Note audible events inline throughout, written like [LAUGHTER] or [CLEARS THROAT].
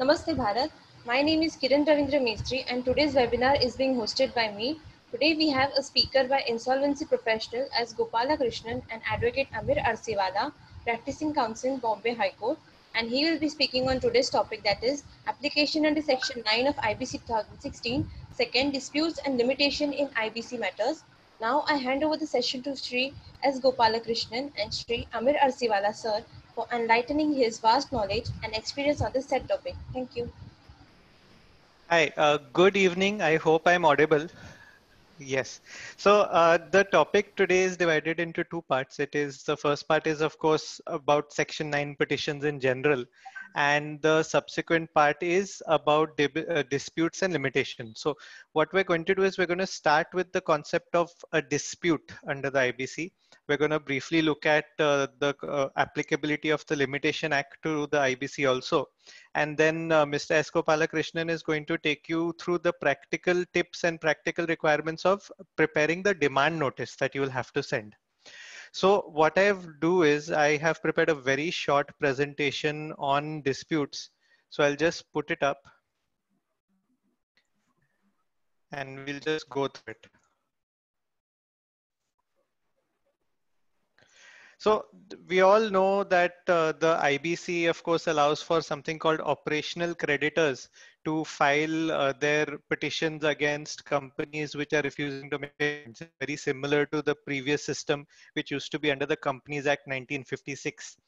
Namaste Bharat. My name is Kiran Ravindra Mistry and today's webinar is being hosted by me. Today we have a speaker by insolvency professional as Gopalakrishnan and advocate Amir Arsiwala, practicing counsel in Bombay High Court. And he will be speaking on today's topic that is application under section 9 of IBC 2016, second disputes and limitation in IBC matters. Now I hand over the session to Sri S. Gopalakrishnan and Sri Amir Arsiwala sir for enlightening his vast knowledge and experience on this said topic. Thank you. Hi, uh, good evening. I hope I'm audible. Yes. So uh, the topic today is divided into two parts. It is the first part is of course about section 9 petitions in general and the subsequent part is about uh, disputes and limitations. So what we're going to do is we're going to start with the concept of a dispute under the IBC. We're going to briefly look at uh, the uh, applicability of the Limitation Act to the IBC also. And then uh, Mr. S. Krishnan is going to take you through the practical tips and practical requirements of preparing the demand notice that you will have to send. So what I've do is I have prepared a very short presentation on disputes. So I'll just put it up and we'll just go through it. So we all know that uh, the IBC, of course, allows for something called operational creditors to file uh, their petitions against companies which are refusing to make payments. Very similar to the previous system, which used to be under the Companies Act 1956.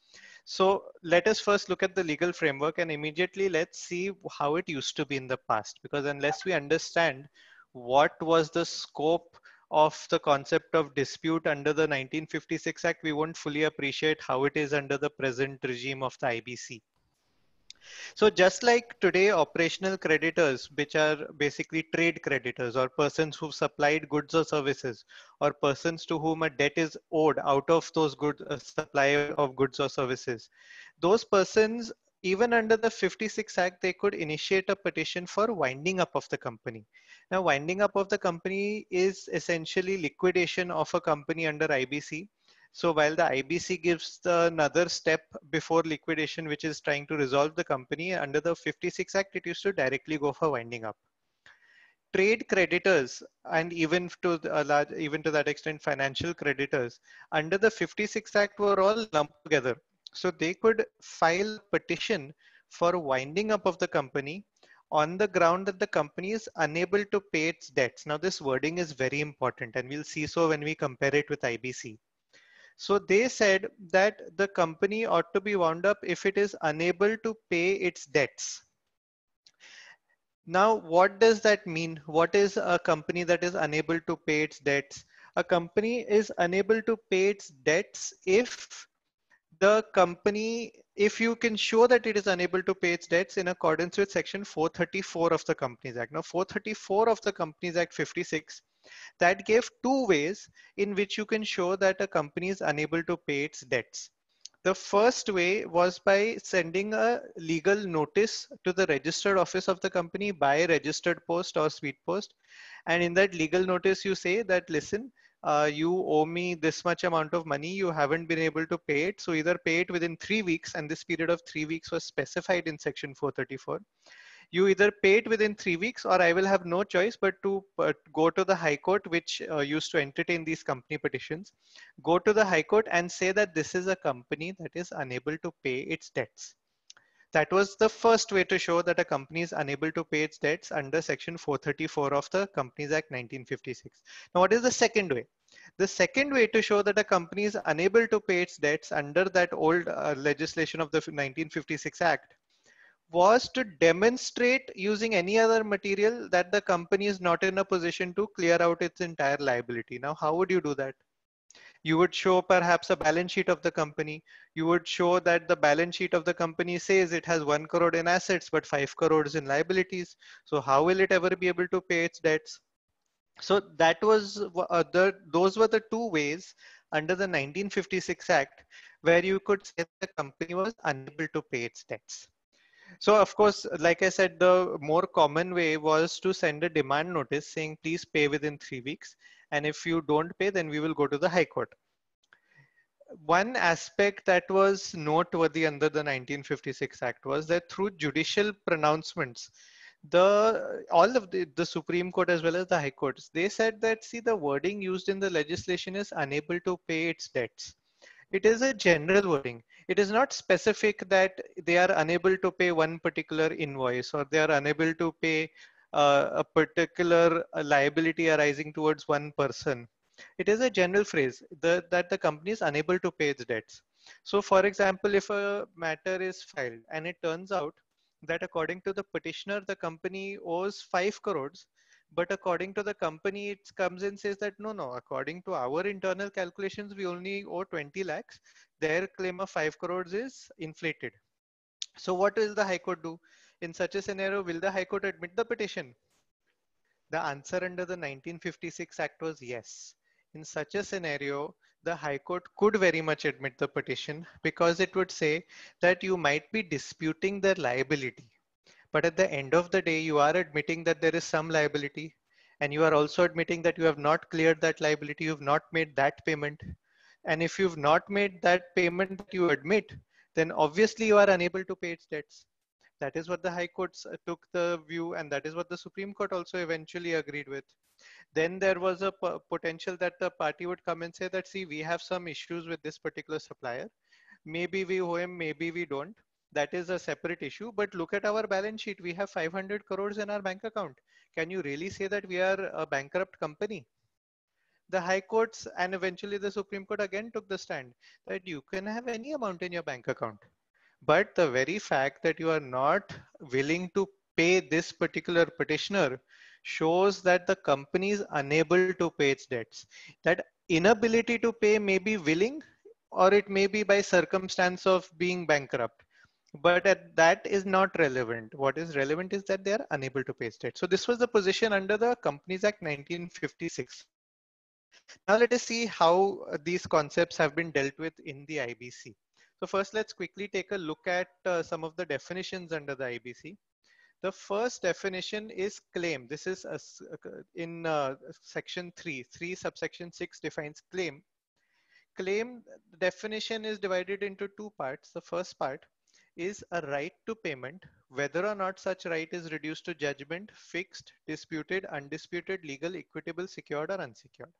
So let us first look at the legal framework and immediately let's see how it used to be in the past. Because unless we understand what was the scope of the concept of dispute under the 1956 Act, we won't fully appreciate how it is under the present regime of the IBC. So just like today, operational creditors, which are basically trade creditors or persons who've supplied goods or services, or persons to whom a debt is owed out of those good uh, supply of goods or services, those persons even under the 56 Act, they could initiate a petition for winding up of the company. Now, winding up of the company is essentially liquidation of a company under IBC. So while the IBC gives the another step before liquidation, which is trying to resolve the company, under the 56 Act, it used to directly go for winding up. Trade creditors and even to large, even to that extent, financial creditors under the 56 Act were all lumped together so they could file petition for winding up of the company on the ground that the company is unable to pay its debts. Now this wording is very important and we'll see so when we compare it with IBC. So they said that the company ought to be wound up if it is unable to pay its debts. Now, what does that mean? What is a company that is unable to pay its debts? A company is unable to pay its debts if the company, if you can show that it is unable to pay its debts in accordance with section 434 of the Companies Act. Now 434 of the Companies Act 56, that gave two ways in which you can show that a company is unable to pay its debts. The first way was by sending a legal notice to the registered office of the company by registered post or speed post. And in that legal notice, you say that, listen, uh, you owe me this much amount of money, you haven't been able to pay it. So either pay it within three weeks, and this period of three weeks was specified in section 434. You either pay it within three weeks, or I will have no choice but to go to the High Court, which uh, used to entertain these company petitions. Go to the High Court and say that this is a company that is unable to pay its debts. That was the first way to show that a company is unable to pay its debts under section 434 of the Companies Act 1956. Now, what is the second way? The second way to show that a company is unable to pay its debts under that old uh, legislation of the 1956 Act was to demonstrate using any other material that the company is not in a position to clear out its entire liability. Now, how would you do that? You would show perhaps a balance sheet of the company. You would show that the balance sheet of the company says it has one crore in assets, but five crores in liabilities. So how will it ever be able to pay its debts? So that was uh, the, those were the two ways under the 1956 Act where you could say the company was unable to pay its debts. So of course, like I said, the more common way was to send a demand notice saying, please pay within three weeks. And if you don't pay, then we will go to the High Court. one aspect that was noteworthy under the 1956 Act was that through judicial pronouncements, the all of the, the Supreme Court as well as the High Courts, they said that see the wording used in the legislation is unable to pay its debts. It is a general wording. It is not specific that they are unable to pay one particular invoice or they are unable to pay uh, a particular uh, liability arising towards one person. It is a general phrase the, that the company is unable to pay its debts. So for example, if a matter is filed and it turns out that according to the petitioner, the company owes 5 crores, but according to the company, it comes and says that no, no, according to our internal calculations, we only owe 20 lakhs. Their claim of 5 crores is inflated. So what will the High Court do? In such a scenario, will the High Court admit the petition? The answer under the 1956 Act was yes. In such a scenario, the High Court could very much admit the petition because it would say that you might be disputing their liability. But at the end of the day, you are admitting that there is some liability and you are also admitting that you have not cleared that liability, you have not made that payment. And if you've not made that payment that you admit, then obviously you are unable to pay its debts. That is what the High Courts uh, took the view and that is what the Supreme Court also eventually agreed with then there was a potential that the party would come and say that, see, we have some issues with this particular supplier. Maybe we owe him, maybe we don't. That is a separate issue. But look at our balance sheet. We have 500 crores in our bank account. Can you really say that we are a bankrupt company? The High Courts and eventually the Supreme Court again took the stand that you can have any amount in your bank account. But the very fact that you are not willing to pay this particular petitioner shows that the company is unable to pay its debts. That inability to pay may be willing or it may be by circumstance of being bankrupt. But that is not relevant. What is relevant is that they are unable to pay its debt. So this was the position under the Companies Act 1956. Now let us see how these concepts have been dealt with in the IBC. So first, let's quickly take a look at uh, some of the definitions under the IBC. The first definition is claim. This is a, in uh, section 3. 3 subsection 6 defines claim. Claim definition is divided into two parts. The first part is a right to payment, whether or not such right is reduced to judgment, fixed, disputed, undisputed, legal, equitable, secured, or unsecured.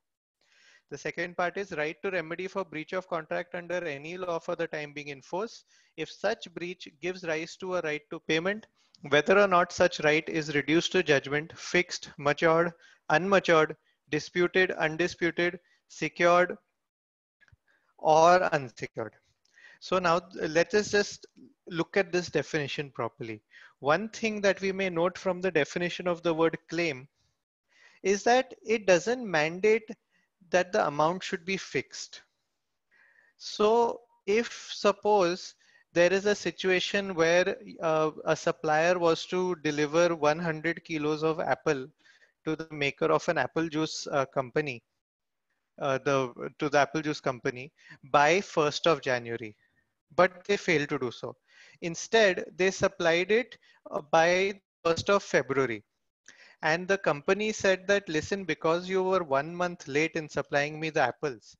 The second part is right to remedy for breach of contract under any law for the time being in force. If such breach gives rise to a right to payment, whether or not such right is reduced to judgment, fixed, matured, unmatured, disputed, undisputed, secured, or unsecured. So now let us just look at this definition properly. One thing that we may note from the definition of the word claim is that it doesn't mandate that the amount should be fixed. So if suppose there is a situation where uh, a supplier was to deliver 100 kilos of apple to the maker of an apple juice uh, company, uh, the to the apple juice company by 1st of January, but they failed to do so. Instead, they supplied it uh, by 1st of February. And the company said that, listen, because you were one month late in supplying me the apples,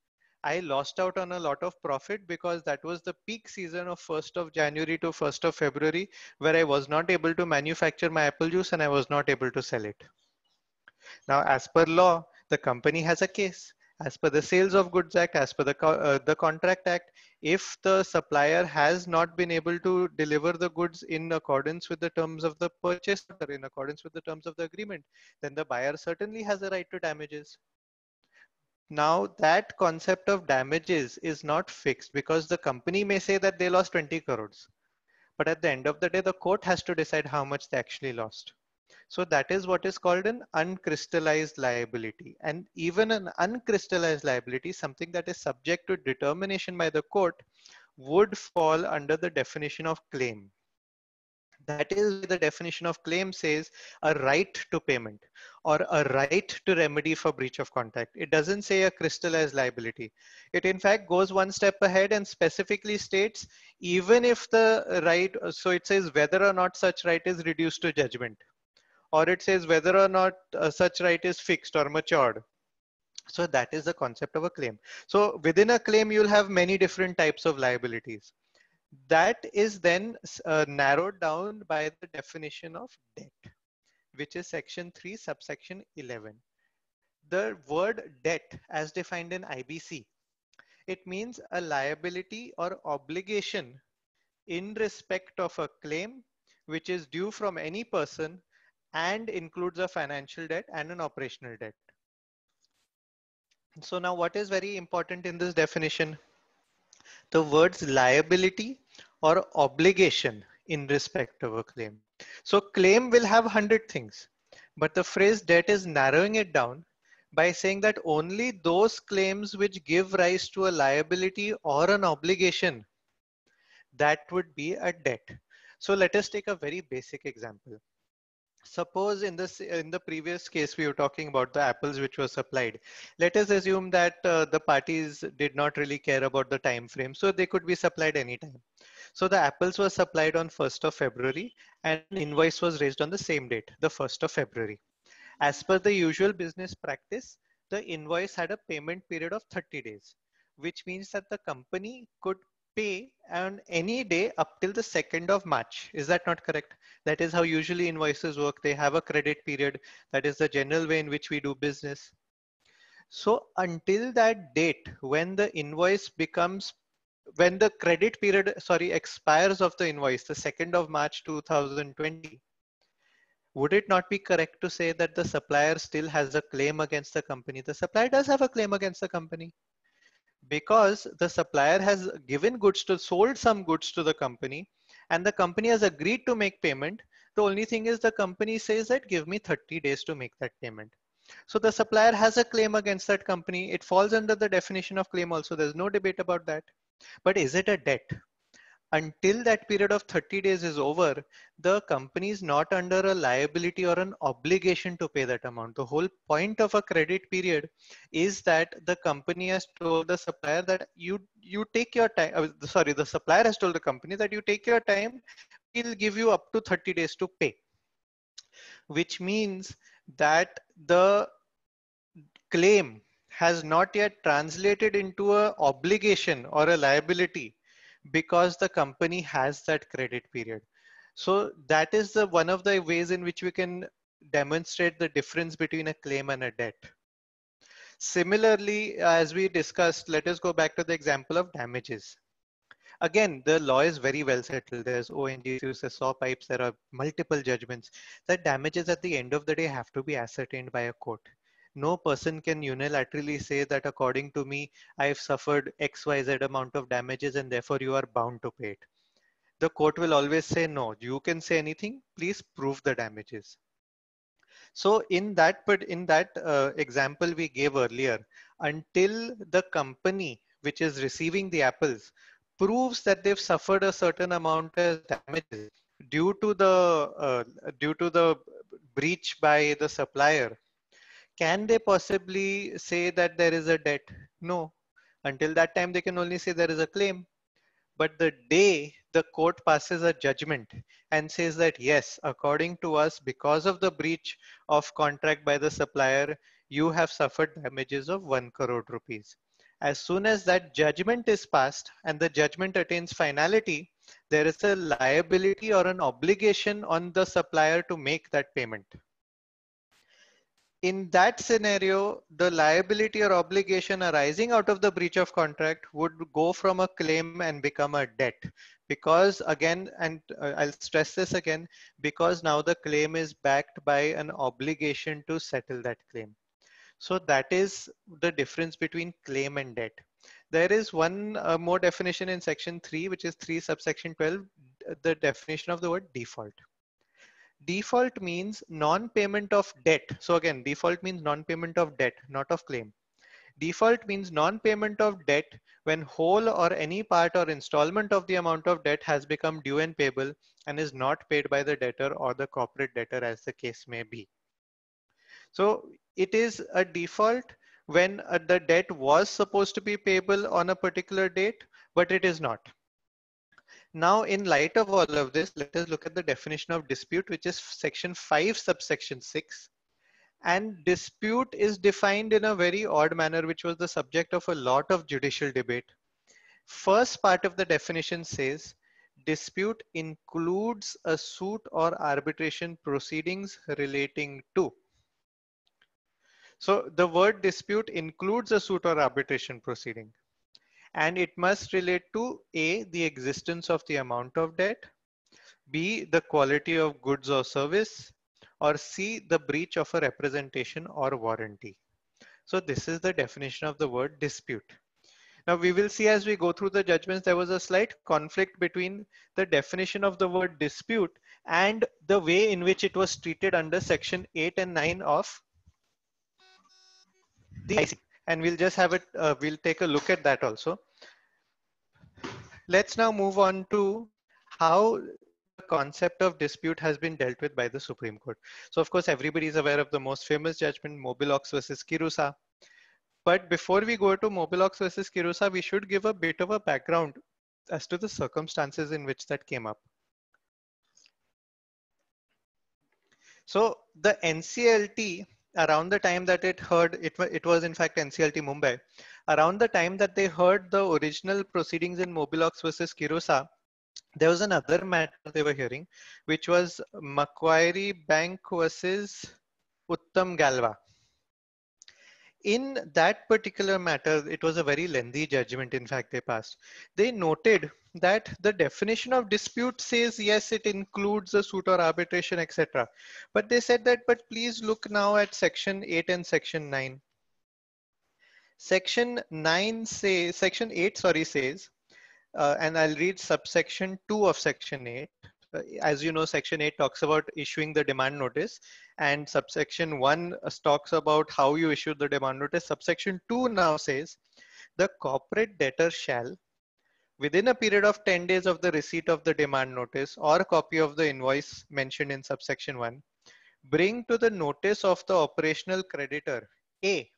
I lost out on a lot of profit because that was the peak season of 1st of January to 1st of February, where I was not able to manufacture my apple juice and I was not able to sell it. Now, as per law, the company has a case. As per the Sales of Goods Act, as per the, uh, the Contract Act, if the supplier has not been able to deliver the goods in accordance with the terms of the purchase in accordance with the terms of the agreement, then the buyer certainly has a right to damages. Now that concept of damages is not fixed because the company may say that they lost 20 crores. But at the end of the day, the court has to decide how much they actually lost. So that is what is called an uncrystallized liability. And even an uncrystallized liability, something that is subject to determination by the court, would fall under the definition of claim. That is the definition of claim says a right to payment or a right to remedy for breach of contract. It doesn't say a crystallized liability. It in fact goes one step ahead and specifically states even if the right, so it says whether or not such right is reduced to judgment or it says whether or not uh, such right is fixed or matured So that is the concept of a claim. So within a claim, you'll have many different types of liabilities. That is then uh, narrowed down by the definition of debt, which is section 3, subsection 11. The word debt as defined in IBC, it means a liability or obligation in respect of a claim which is due from any person and includes a financial debt and an operational debt. So now what is very important in this definition? The words liability or obligation in respect of a claim. So claim will have 100 things, but the phrase debt is narrowing it down by saying that only those claims which give rise to a liability or an obligation, that would be a debt. So let us take a very basic example suppose in this in the previous case we were talking about the apples which were supplied. Let us assume that uh, the parties did not really care about the time frame so they could be supplied anytime. So the apples were supplied on 1st of february and invoice was raised on the same date the 1st of february. As per the usual business practice the invoice had a payment period of 30 days which means that the company could pay on any day up till the 2nd of March. Is that not correct? That is how usually invoices work. They have a credit period. That is the general way in which we do business. So until that date, when the invoice becomes, when the credit period, sorry, expires of the invoice, the 2nd of March 2020, would it not be correct to say that the supplier still has a claim against the company? The supplier does have a claim against the company because the supplier has given goods to sold some goods to the company and the company has agreed to make payment the only thing is the company says that give me 30 days to make that payment. So the supplier has a claim against that company. It falls under the definition of claim also. There's no debate about that. But is it a debt until that period of 30 days is over, the company is not under a liability or an obligation to pay that amount. The whole point of a credit period is that the company has told the supplier that you you take your time. Uh, sorry, the supplier has told the company that you take your time. We'll give you up to 30 days to pay, which means that the claim has not yet translated into a obligation or a liability because the company has that credit period. So that is the one of the ways in which we can demonstrate the difference between a claim and a debt. Similarly, uh, as we discussed, let us go back to the example of damages. Again, the law is very well settled. There's ONGCs, there's saw pipes, there are multiple judgments The damages at the end of the day have to be ascertained by a court no person can unilaterally say that according to me, I've suffered XYZ amount of damages and therefore you are bound to pay it. The court will always say, no, you can say anything, please prove the damages. So in that, but in that uh, example we gave earlier, until the company which is receiving the apples proves that they've suffered a certain amount of damages due to the uh, due to the breach by the supplier can they possibly say that there is a debt? No. Until that time, they can only say there is a claim. But the day the court passes a judgment and says that, yes, according to us, because of the breach of contract by the supplier, you have suffered damages of 1 crore rupees. As soon as that judgment is passed and the judgment attains finality, there is a liability or an obligation on the supplier to make that payment in that scenario, the liability or obligation arising out of the breach of contract would go from a claim and become a debt. Because again, and uh, I'll stress this again, because now the claim is backed by an obligation to settle that claim. So that is the difference between claim and debt. There is one uh, more definition in section 3, which is 3 subsection 12, the definition of the word default default means non-payment of debt. So again, default means non-payment of debt, not of claim. Default means non-payment of debt when whole or any part or installment of the amount of debt has become due and payable and is not paid by the debtor or the corporate debtor as the case may be. So it is a default when uh, the debt was supposed to be payable on a particular date, but it is not. Now, in light of all of this, let us look at the definition of dispute, which is section 5, subsection 6. And dispute is defined in a very odd manner, which was the subject of a lot of judicial debate. First part of the definition says, dispute includes a suit or arbitration proceedings relating to. So the word dispute includes a suit or arbitration proceeding. And it must relate to A, the existence of the amount of debt, B, the quality of goods or service, or C, the breach of a representation or warranty. So this is the definition of the word dispute. Now we will see as we go through the judgments, there was a slight conflict between the definition of the word dispute and the way in which it was treated under section 8 and 9 of the IBC. And we'll just have it, uh, we'll take a look at that also. Let's now move on to how the concept of dispute has been dealt with by the Supreme Court. So of course, everybody is aware of the most famous judgment, Mobilox versus Kirusa. But before we go to Mobilox versus Kirusa, we should give a bit of a background as to the circumstances in which that came up. So the NCLT, around the time that it heard, it, it was in fact NCLT Mumbai, around the time that they heard the original proceedings in Mobilox versus Kirusa, there was another matter they were hearing, which was Macquarie Bank versus Uttam Galva. In that particular matter, it was a very lengthy judgment, in fact, they passed. They noted that the definition of dispute says, yes, it includes a suit or arbitration, etc. But they said that, but please look now at section 8 and section 9. Section 9 say, section 8, sorry, says uh, and I'll read subsection 2 of section 8. Uh, as you know, section 8 talks about issuing the demand notice and subsection 1 uh, talks about how you issue the demand notice. Subsection 2 now says the corporate debtor shall within a period of 10 days of the receipt of the demand notice or copy of the invoice mentioned in subsection 1 bring to the notice of the operational creditor a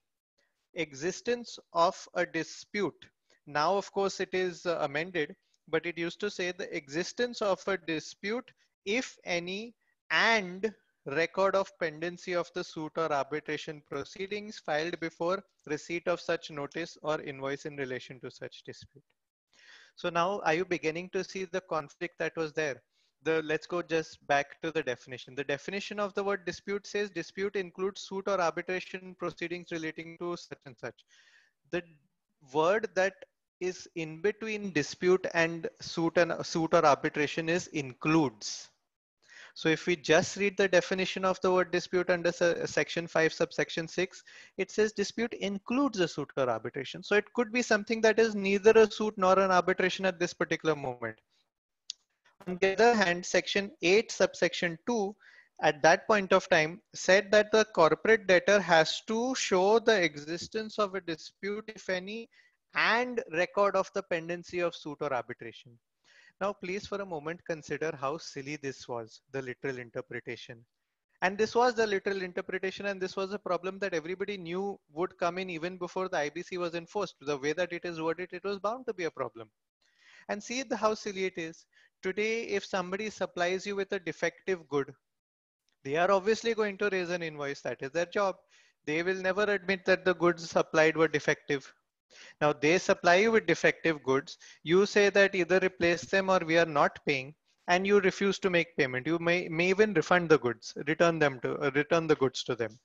existence of a dispute now, of course, it is uh, amended, but it used to say the existence of a dispute, if any, and record of pendency of the suit or arbitration proceedings filed before receipt of such notice or invoice in relation to such dispute. So now are you beginning to see the conflict that was there? The, let's go just back to the definition. The definition of the word dispute says dispute includes suit or arbitration proceedings relating to such and such. The word that is in between dispute and suit and suit or arbitration is includes. So if we just read the definition of the word dispute under section 5 subsection 6, it says dispute includes a suit or arbitration. So it could be something that is neither a suit nor an arbitration at this particular moment. On the other hand, section 8 subsection 2 at that point of time said that the corporate debtor has to show the existence of a dispute if any and record of the pendency of suit or arbitration. Now, please for a moment consider how silly this was, the literal interpretation. And this was the literal interpretation, and this was a problem that everybody knew would come in even before the IBC was enforced. The way that it is worded, it was bound to be a problem. And see the, how silly it is. Today, if somebody supplies you with a defective good, they are obviously going to raise an invoice. That is their job. They will never admit that the goods supplied were defective. Now they supply you with defective goods. You say that either replace them or we are not paying and you refuse to make payment. You may, may even refund the goods, return them to uh, return the goods to them.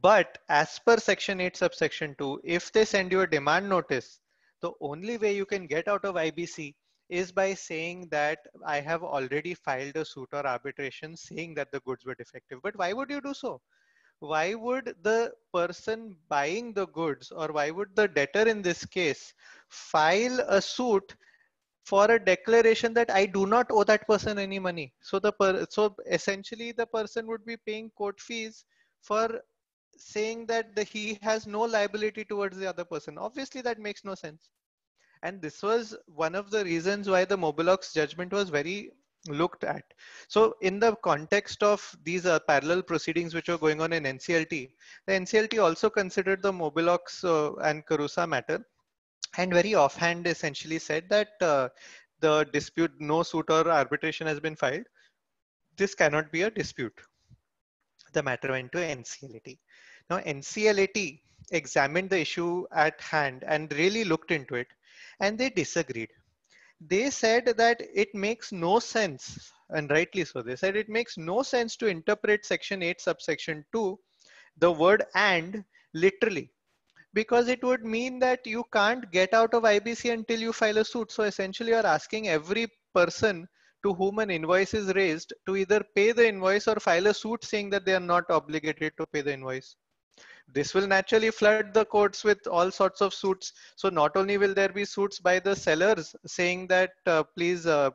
But as per section 8 subsection 2, if they send you a demand notice, the only way you can get out of IBC is by saying that I have already filed a suit or arbitration saying that the goods were defective. But why would you do so? Why would the person buying the goods or why would the debtor in this case file a suit for a declaration that I do not owe that person any money. So the per so essentially the person would be paying court fees for saying that the, he has no liability towards the other person. Obviously that makes no sense. And this was one of the reasons why the Mobilox judgment was very looked at. So in the context of these uh, parallel proceedings which are going on in NCLT, the NCLT also considered the Mobilox uh, and Kirusa matter and very offhand essentially said that uh, the dispute, no suit or arbitration has been filed. This cannot be a dispute. the matter went to NCLAT. Now, NCLAT examined the issue at hand and really looked into it, and they disagreed. They said that it makes no sense, and rightly so. They said it makes no sense to interpret Section 8, subsection 2, the word and literally because it would mean that you can't get out of IBC until you file a suit. So essentially, you're asking every person to whom an invoice is raised to either pay the invoice or file a suit saying that they are not obligated to pay the invoice. This will naturally flood the courts with all sorts of suits. So not only will there be suits by the sellers saying that uh, please uh,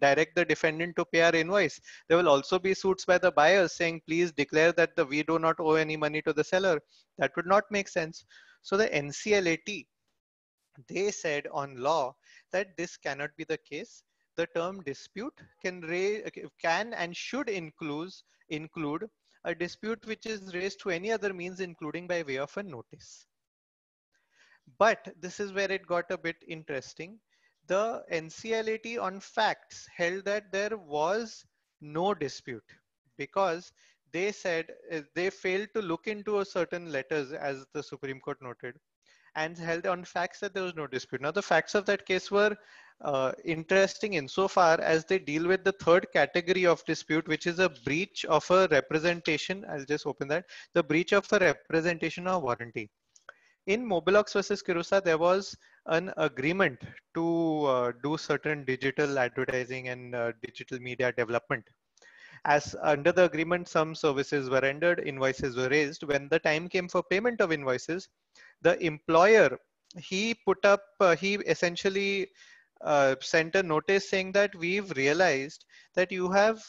direct the defendant to pay our invoice. There will also be suits by the buyers saying please declare that the, we do not owe any money to the seller. That would not make sense. So the NCLAT, they said on law that this cannot be the case. The term dispute can, can and should include, include a dispute which is raised through any other means, including by way of a notice. But this is where it got a bit interesting. The NCLAT on facts held that there was no dispute because they said uh, they failed to look into a certain letters as the Supreme Court noted and held on facts that there was no dispute. Now the facts of that case were uh, interesting insofar as they deal with the third category of dispute, which is a breach of a representation. I'll just open that. The breach of a representation or warranty. In Mobilox versus Kirusa, there was an agreement to uh, do certain digital advertising and uh, digital media development as under the agreement, some services were rendered, invoices were raised. When the time came for payment of invoices, the employer, he put up, uh, he essentially uh, sent a notice saying that we've realized that you have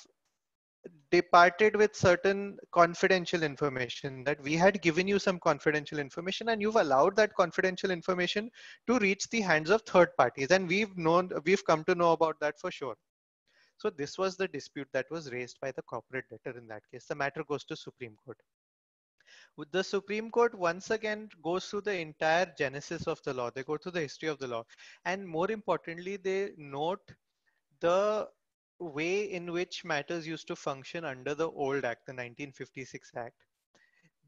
departed with certain confidential information that we had given you some confidential information and you've allowed that confidential information to reach the hands of third parties and we've known we've come to know about that for sure so this was the dispute that was raised by the corporate debtor in that case. The matter goes to Supreme Court. The Supreme Court once again goes through the entire genesis of the law. They go through the history of the law. And more importantly, they note the way in which matters used to function under the old act, the 1956 act.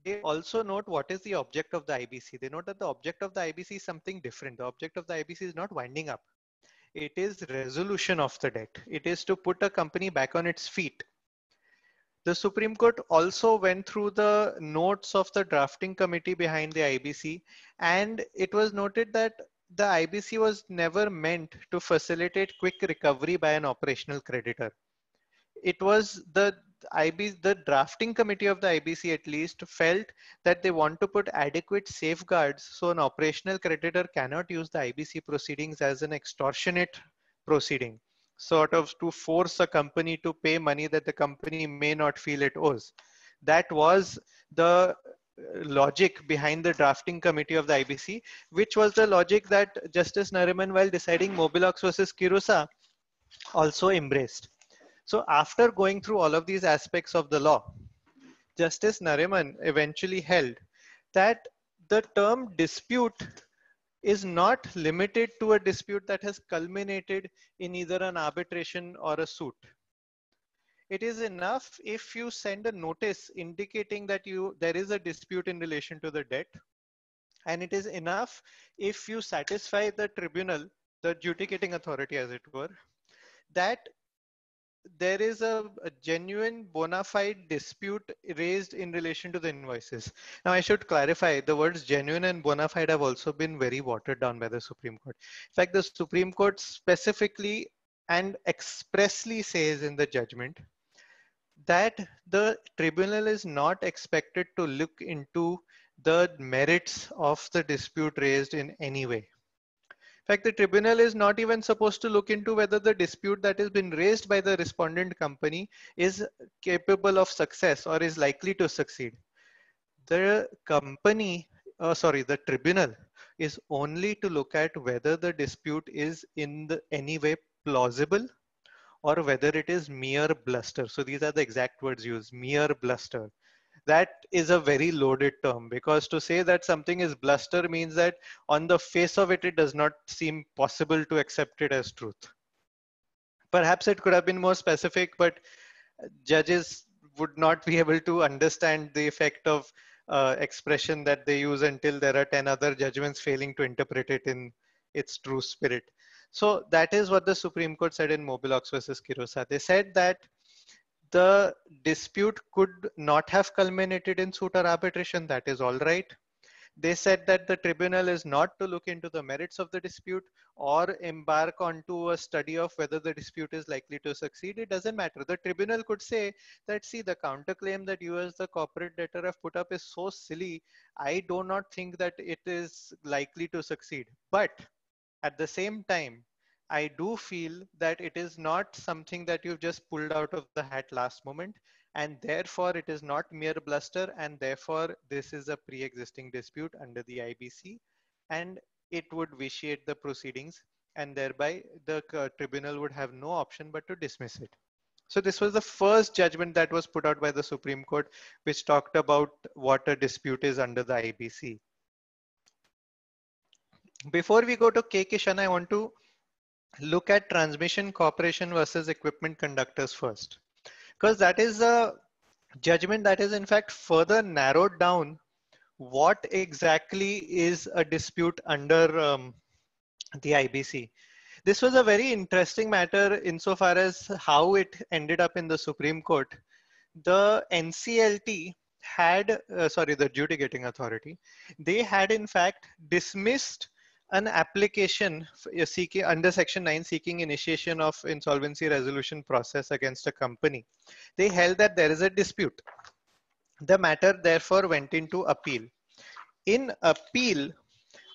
They also note what is the object of the IBC. They note that the object of the IBC is something different. The object of the IBC is not winding up it is resolution of the debt. It is to put a company back on its feet. The Supreme Court also went through the notes of the drafting committee behind the IBC, and it was noted that the IBC was never meant to facilitate quick recovery by an operational creditor. It was the IB, the drafting committee of the IBC at least felt that they want to put adequate safeguards so an operational creditor cannot use the IBC proceedings as an extortionate proceeding, sort of to force a company to pay money that the company may not feel it owes. That was the uh, logic behind the drafting committee of the IBC, which was the logic that Justice Nariman, while deciding Mobilox versus Kirusa, also embraced. So after going through all of these aspects of the law, Justice Nariman eventually held that the term dispute is not limited to a dispute that has culminated in either an arbitration or a suit. It is enough if you send a notice indicating that you there is a dispute in relation to the debt. And it is enough if you satisfy the tribunal, the adjudicating authority as it were, that there is a, a, genuine bona fide dispute raised in relation to the invoices. Now, I should clarify the words genuine and bona fide have also been very watered down by the Supreme Court. In fact, the Supreme Court specifically and expressly says in the judgment that the tribunal is not expected to look into the merits of the dispute raised in any way fact, the tribunal is not even supposed to look into whether the dispute that has been raised by the respondent company is capable of success or is likely to succeed. The company, uh, sorry, the tribunal is only to look at whether the dispute is in the, any way plausible or whether it is mere bluster. So these are the exact words used, mere bluster that is a very loaded term because to say that something is bluster means that on the face of it, it does not seem possible to accept it as truth. Perhaps it could have been more specific, but judges would not be able to understand the effect of uh, expression that they use until there are 10 other judgments failing to interpret it in its true spirit. So that is what the Supreme Court said in Mobilox versus Kirusa. They said that the dispute could not have culminated in suit or arbitration. That is all right. They said that the tribunal is not to look into the merits of the dispute or embark onto a study of whether the dispute is likely to succeed. It doesn't matter. The tribunal could say that, see, the counterclaim that you as the corporate debtor have put up is so silly. I do not think that it is likely to succeed. But at the same time, I do feel that it is not something that you've just pulled out of the hat last moment and therefore it is not mere bluster and therefore this is a pre-existing dispute under the IBC and it would vitiate the proceedings and thereby the uh, tribunal would have no option but to dismiss it. So this was the first judgment that was put out by the Supreme Court which talked about what a dispute is under the IBC. Before we go to K. Kishan, I want to look at transmission corporation versus equipment conductors first because that is a judgment that is in fact further narrowed down what exactly is a dispute under um, the IBC. This was a very interesting matter insofar as how it ended up in the Supreme Court. The NCLT had, uh, sorry, the adjudicating authority, they had in fact dismissed an application seeking under section 9 seeking initiation of insolvency resolution process against a company. They held that there is a dispute. The matter therefore went into appeal. In appeal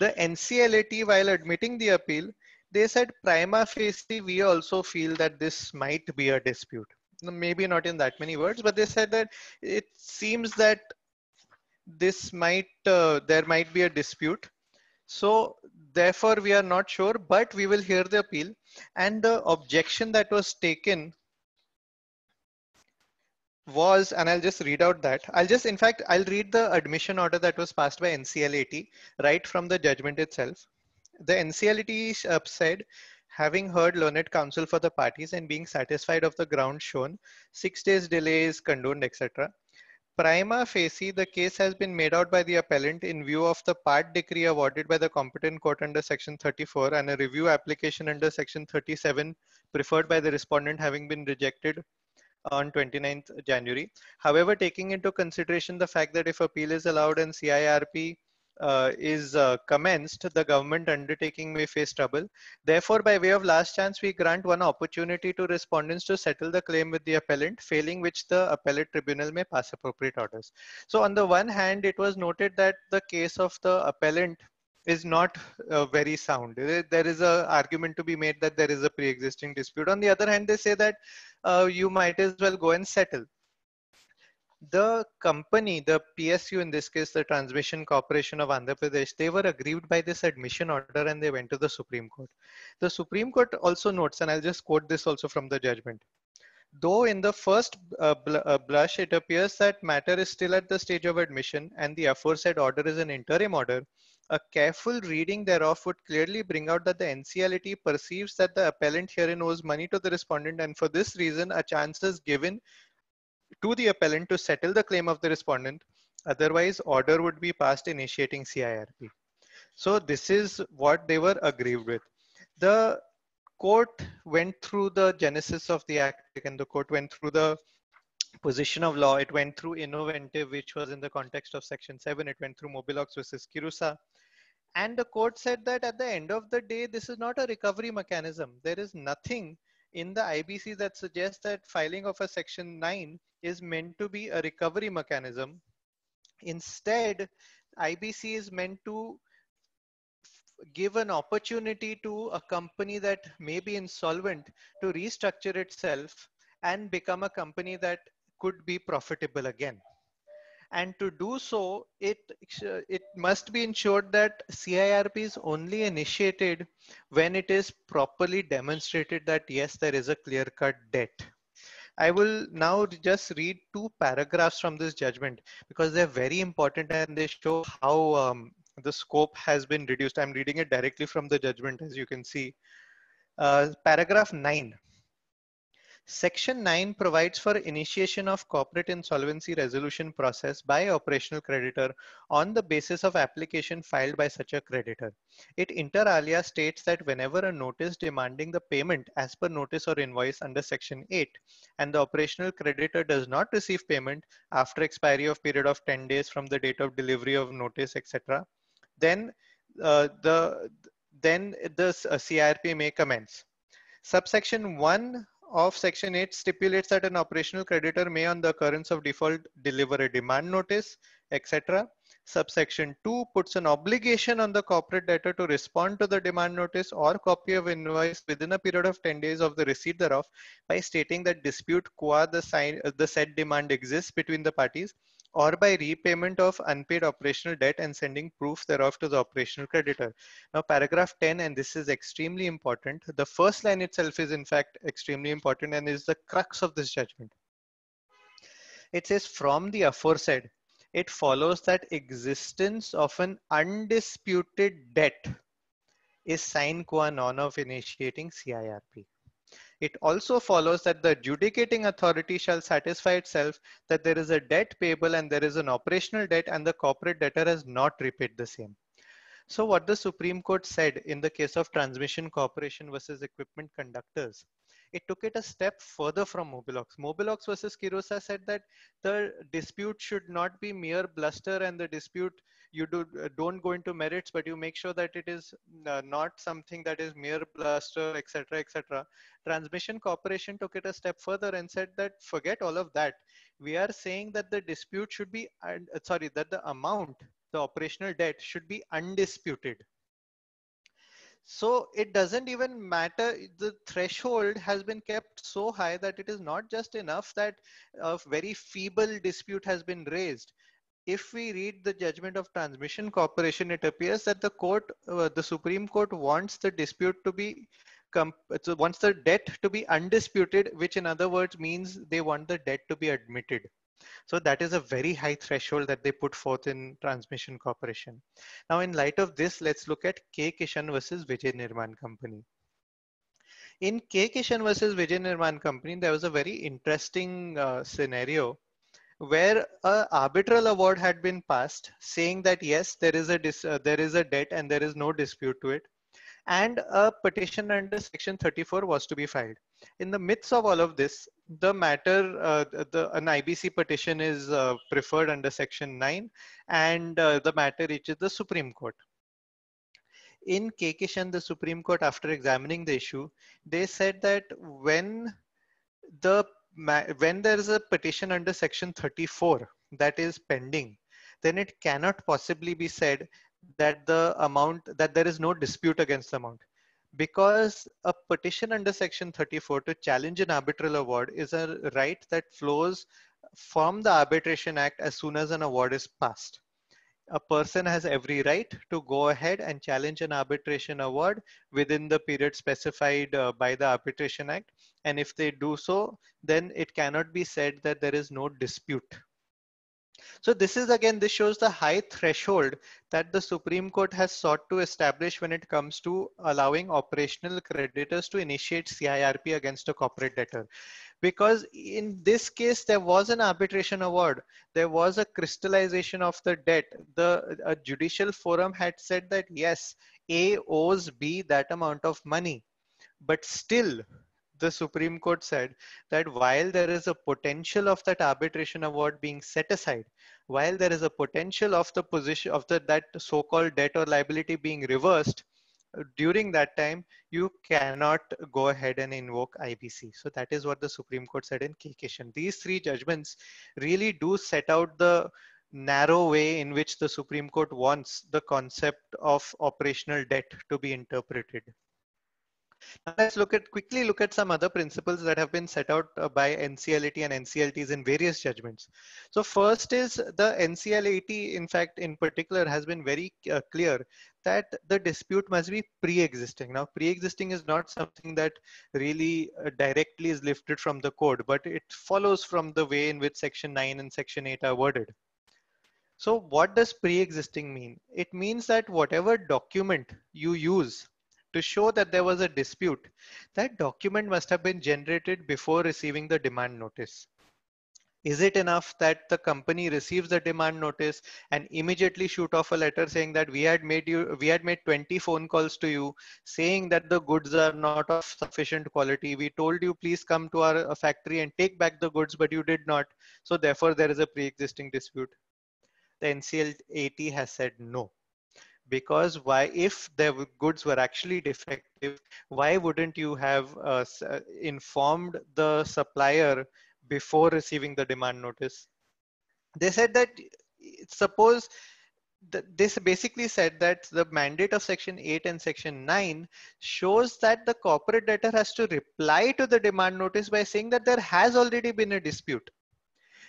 the nclat while admitting the appeal they said prima facie we also feel that this might be a dispute. Maybe not in that many words but they said that it seems that this might uh, there might be a dispute. So therefore we are not sure, but we will hear the appeal and the objection that was taken was, and I'll just read out that. I'll just, in fact, I'll read the admission order that was passed by NCLAT right from the judgment itself. The NCLAT said, having heard learned counsel for the parties and being satisfied of the ground shown, six days delay is condoned, etc. Prima facie, the case has been made out by the appellant in view of the part decree awarded by the competent court under section 34 and a review application under section 37 preferred by the respondent having been rejected on 29th January. However, taking into consideration the fact that if appeal is allowed and CIRP uh, is uh, commenced, the government undertaking may face trouble. Therefore, by way of last chance, we grant one opportunity to respondents to settle the claim with the appellant, failing which the appellate tribunal may pass appropriate orders. So on the one hand, it was noted that the case of the appellant is not uh, very sound. There is a argument to be made that there is a pre-existing dispute. On the other hand, they say that uh, you might as well go and settle the company, the PSU in this case, the Transmission Corporation of Andhra Pradesh, they were aggrieved by this admission order and they went to the Supreme Court. The Supreme Court also notes, and I'll just quote this also from the judgment. Though in the first uh, bl uh, blush, it appears that matter is still at the stage of admission and the aforesaid order is an interim order, a careful reading thereof would clearly bring out that the NCLAT perceives that the appellant herein owes money to the respondent and for this reason a chance is given to the appellant to settle the claim of the respondent. Otherwise, order would be passed initiating CIRP. So this is what they were aggrieved with. The court went through the genesis of the act and the court went through the position of law. It went through Innoventive, which was in the context of section seven. It went through Mobilox versus Kirusa. And the court said that at the end of the day, this is not a recovery mechanism. There is nothing in the IBC that suggests that filing of a section 9 is meant to be a recovery mechanism. Instead, IBC is meant to give an opportunity to a company that may be insolvent to restructure itself and become a company that could be profitable again and to do so it it must be ensured that CIRP is only initiated when it is properly demonstrated that yes there is a clear cut debt I will now just read two paragraphs from this judgment because they're very important and they show how um, the scope has been reduced. I'm reading it directly from the judgment as you can see. Uh, paragraph 9 Section 9 provides for initiation of corporate insolvency resolution process by operational creditor on the basis of application filed by such a creditor. It inter alia states that whenever a notice demanding the payment as per notice or invoice under section 8 and the operational creditor does not receive payment after expiry of period of 10 days from the date of delivery of notice etc then uh, the then the uh, CIRP may commence. Subsection 1 of section 8 stipulates that an operational creditor may on the occurrence of default deliver a demand notice etc subsection 2 puts an obligation on the corporate debtor to respond to the demand notice or copy of invoice within a period of 10 days of the receipt thereof by stating that dispute qua the sign the said demand exists between the parties or by repayment of unpaid operational debt and sending proof thereof to the operational creditor. Now, paragraph 10, and this is extremely important. The first line itself is in fact extremely important and is the crux of this judgment. It says from the aforesaid, it follows that existence of an undisputed debt is sine qua non of initiating CIRP. It also follows that the adjudicating authority shall satisfy itself that there is a debt payable and there is an operational debt and the corporate debtor has not repaid the same. So what the Supreme Court said in the case of Transmission Corporation versus Equipment Conductors, it took it a step further from Mobilox. Mobilox versus Kirusa said that the dispute should not be mere bluster and the dispute you do don't go into merits but you make sure that it is uh, not something that is mere bluster etc etc transmission corporation took it a step further and said that forget all of that. We are saying that the dispute should be uh, sorry that the amount the operational debt should be undisputed so it doesn't even matter the threshold has been kept so high that it is not just enough that a very feeble dispute has been raised if we read the judgment of transmission corporation, it appears that the court, uh, the Supreme Court wants the dispute to be, so wants the debt to be undisputed, which in other words means they want the debt to be admitted. So that is a very high threshold that they put forth in transmission corporation. Now, in light of this, let's look at K. Kishan versus Vijay Nirman Company. In K. Kishan versus Vijay Nirman Company, there was a very interesting uh, scenario where a arbitral award had been passed saying that yes there is a dis, uh, there is a debt and there is no dispute to it and a petition under section 34 was to be filed in the midst of all of this the matter uh, the an ibc petition is uh, preferred under section 9 and uh, the matter reaches the supreme court in K. Kishan, the Supreme Court, after examining the issue, they said that when the when there is a petition under section 34 that is pending, then it cannot possibly be said that the amount, that there is no dispute against the amount. Because a petition under section 34 to challenge an arbitral award is a right that flows from the Arbitration Act as soon as an award is passed a person has every right to go ahead and challenge an arbitration award within the period specified uh, by the Arbitration Act. And if they do so, then it cannot be said that there is no dispute. So this is again, this shows the high threshold that the Supreme Court has sought to establish when it comes to allowing operational creditors to initiate CIRP against a corporate debtor. Because in this case there was an arbitration award. There was a crystallization of the debt. The judicial forum had said that yes a owes b that amount of money. But still the supreme court said that while there is a potential of that arbitration award being set aside while there is a potential of the position of the that so-called debt or liability being reversed uh, during that time, you cannot go ahead and invoke IBC. So that is what the Supreme Court said in K. Kishan. These three judgments really do set out the narrow way in which the Supreme Court wants the concept of operational debt to be interpreted. Let's look at quickly look at some other principles that have been set out uh, by NCLAT and NCLTs in various judgments. So first is the NCLAT, in fact, in particular, has been very uh, clear that the dispute must be pre-existing. Now, pre-existing is not something that really uh, directly is lifted from the code, but it follows from the way in which Section 9 and Section 8 are worded. So what does pre-existing mean? It means that whatever document you use to show that there was a dispute, that document must have been generated before receiving the demand notice. Is it enough that the company receives the demand notice and immediately shoot off a letter saying that we had made you, we had made 20 phone calls to you saying that the goods are not of sufficient quality. We told you please come to our uh, factory and take back the goods, but you did not. So therefore there is a pre-existing dispute. The NCL 80 has said no because why if the goods were actually defective why wouldn't you have uh, informed the supplier before receiving the demand notice. They said that suppose this basically said that the mandate of section 8 and section 9 shows that the corporate debtor has to reply to the demand notice by saying that there has already been a dispute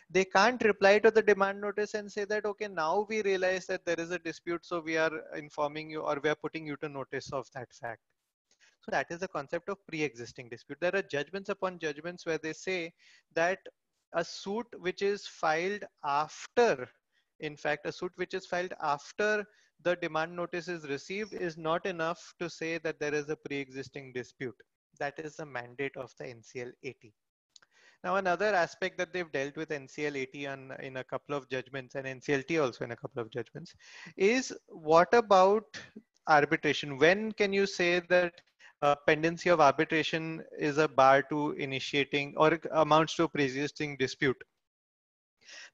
they can't reply to the demand notice and say that okay now we realize that there is a dispute so we are informing you or we are putting you to notice of that fact so that is the concept of pre-existing dispute. There are judgments upon judgments where they say that a suit which is filed after, in fact, a suit which is filed after the demand notice is received is not enough to say that there is a pre-existing dispute. That is the mandate of the NCL 80. Now, another aspect that they've dealt with NCLAT on, in a couple of judgments and NCLT also in a couple of judgments is what about arbitration? When can you say that uh, pendency of arbitration is a bar to initiating or amounts to a pre-existing dispute.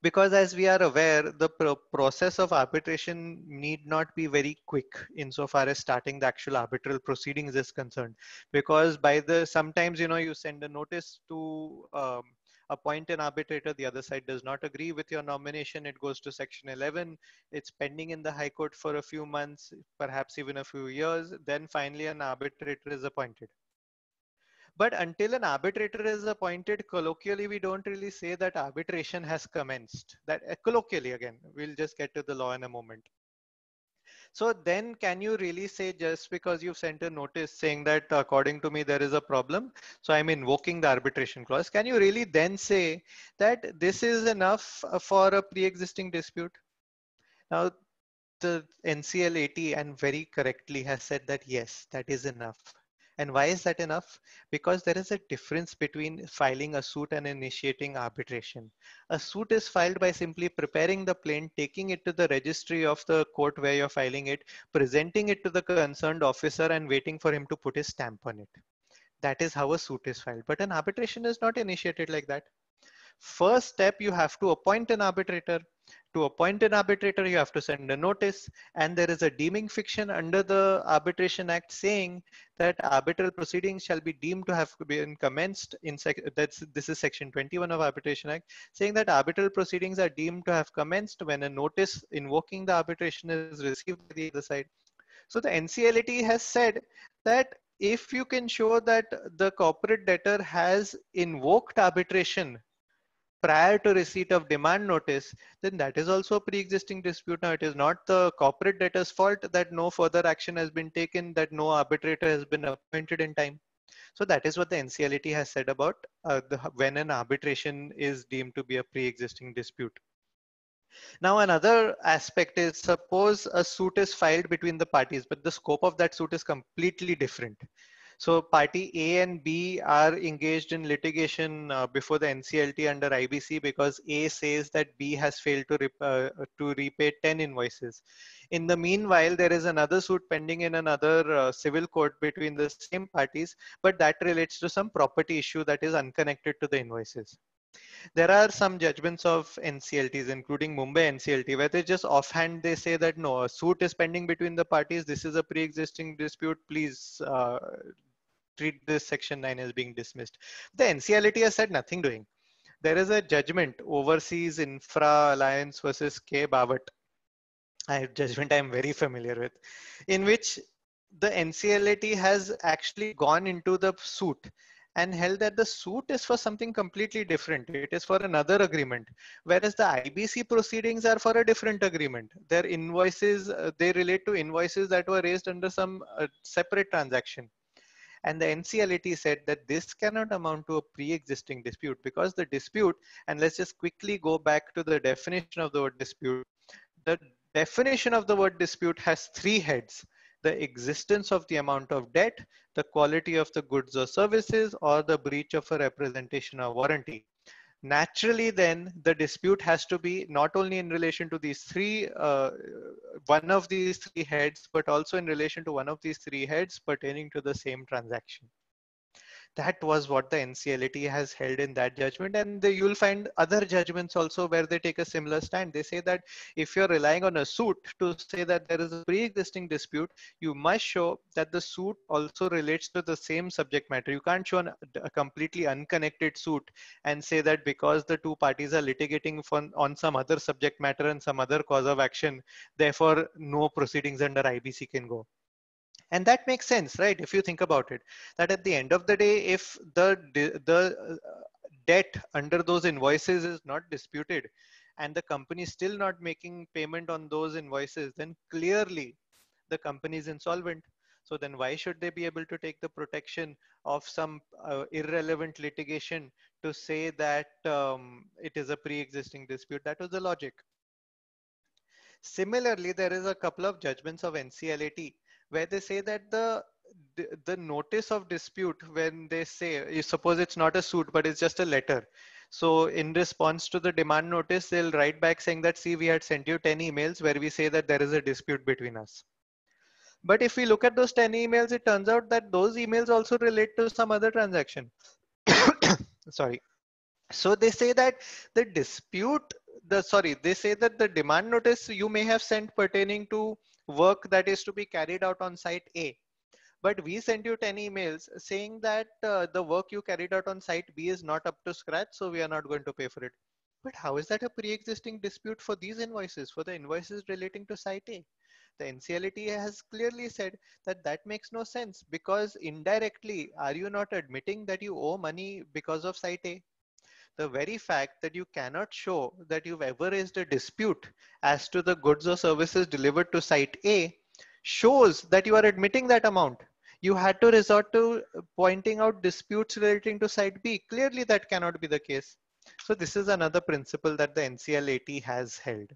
Because as we are aware, the pro process of arbitration need not be very quick insofar as starting the actual arbitral proceedings is concerned. Because by the sometimes you know you send a notice to um, appoint an arbitrator, the other side does not agree with your nomination, it goes to section 11, it's pending in the high court for a few months, perhaps even a few years, then finally an arbitrator is appointed. But until an arbitrator is appointed, colloquially, we don't really say that arbitration has commenced. That uh, colloquially, again, we'll just get to the law in a moment. So then can you really say just because you've sent a notice saying that according to me there is a problem, so I'm invoking the arbitration clause, can you really then say that this is enough for a pre-existing dispute? Now the NCLAT and very correctly has said that yes, that is enough. And why is that enough? Because there is a difference between filing a suit and initiating arbitration. A suit is filed by simply preparing the plaint, taking it to the registry of the court where you're filing it, presenting it to the concerned officer and waiting for him to put his stamp on it. That is how a suit is filed. But an arbitration is not initiated like that. First step, you have to appoint an arbitrator to appoint an arbitrator, you have to send a notice. And there is a deeming fiction under the Arbitration Act saying that arbitral proceedings shall be deemed to have been commenced in sec that's this is section 21 of Arbitration Act, saying that arbitral proceedings are deemed to have commenced when a notice invoking the arbitration is received by the other side. So the NCLAT has said that if you can show that the corporate debtor has invoked arbitration prior to receipt of demand notice, then that is also a pre-existing dispute. Now, it is not the corporate debtor's fault that no further action has been taken, that no arbitrator has been appointed in time. So that is what the NCLAT has said about uh, the, when an arbitration is deemed to be a pre-existing dispute. Now, another aspect is suppose a suit is filed between the parties, but the scope of that suit is completely different. So party A and B are engaged in litigation uh, before the NCLT under IBC because A says that B has failed to, uh, to repay 10 invoices. In the meanwhile, there is another suit pending in another uh, civil court between the same parties, but that relates to some property issue that is unconnected to the invoices. There are some judgments of NCLTs, including Mumbai NCLT, where they just offhand they say that no, a suit is pending between the parties. This is a pre-existing dispute. Please uh, treat this section 9 as being dismissed. The NCLAT has said nothing doing. There is a judgment overseas infra alliance versus K. Bawat. A judgment I'm very familiar with, in which the NCLAT has actually gone into the suit and held that the suit is for something completely different. It is for another agreement, whereas the IBC proceedings are for a different agreement. Their invoices, uh, they relate to invoices that were raised under some uh, separate transaction. And the NCLAT said that this cannot amount to a pre-existing dispute because the dispute, and let's just quickly go back to the definition of the word dispute. The definition of the word dispute has three heads. the existence of the amount of debt, the quality of the goods or services, or the breach of a representation or warranty. Naturally, then the dispute has to be not only in relation to these three, uh, one of these three heads, but also in relation to one of these three heads pertaining to the same transaction that was what the NCLAT has held in that judgment. And the, you'll find other judgments also where they take a similar stand. They say that if you're relying on a suit to say that there is a pre-existing dispute, you must show that the suit also relates to the same subject matter. You can't show an, a completely unconnected suit and say that because the two parties are litigating for, on some other subject matter and some other cause of action, therefore no proceedings under IBC can go and that makes sense right if you think about it. That at the end of the day if the the uh, debt under those invoices is not disputed and the company is still not making payment on those invoices then clearly the company is insolvent. So then why should they be able to take the protection of some uh, irrelevant litigation to say that um, it is a pre-existing dispute? That was the logic. Similarly there is a couple of judgments of nclat where they say that the the notice of dispute when they say you suppose it's not a suit but it's just a letter. So in response to the demand notice they'll write back saying that see we had sent you 10 emails where we say that there is a dispute between us. But if we look at those 10 emails it turns out that those emails also relate to some other transaction. [COUGHS] Sorry. So they say that the dispute the sorry they say that the demand notice you may have sent pertaining to work that is to be carried out on site A. But we sent you 10 emails saying that uh, the work you carried out on site B is not up to scratch, so we are not going to pay for it. But how is that a pre-existing dispute for these invoices, for the invoices relating to site A? The NCLAT has clearly said that that makes no sense because indirectly, are you not admitting that you owe money because of site A? The very fact that you cannot show that you've ever raised a dispute as to the goods or services delivered to site A shows that you are admitting that amount. You had to resort to pointing out disputes relating to site B. Clearly that cannot be the case. So this is another principle that the NCLAT has held.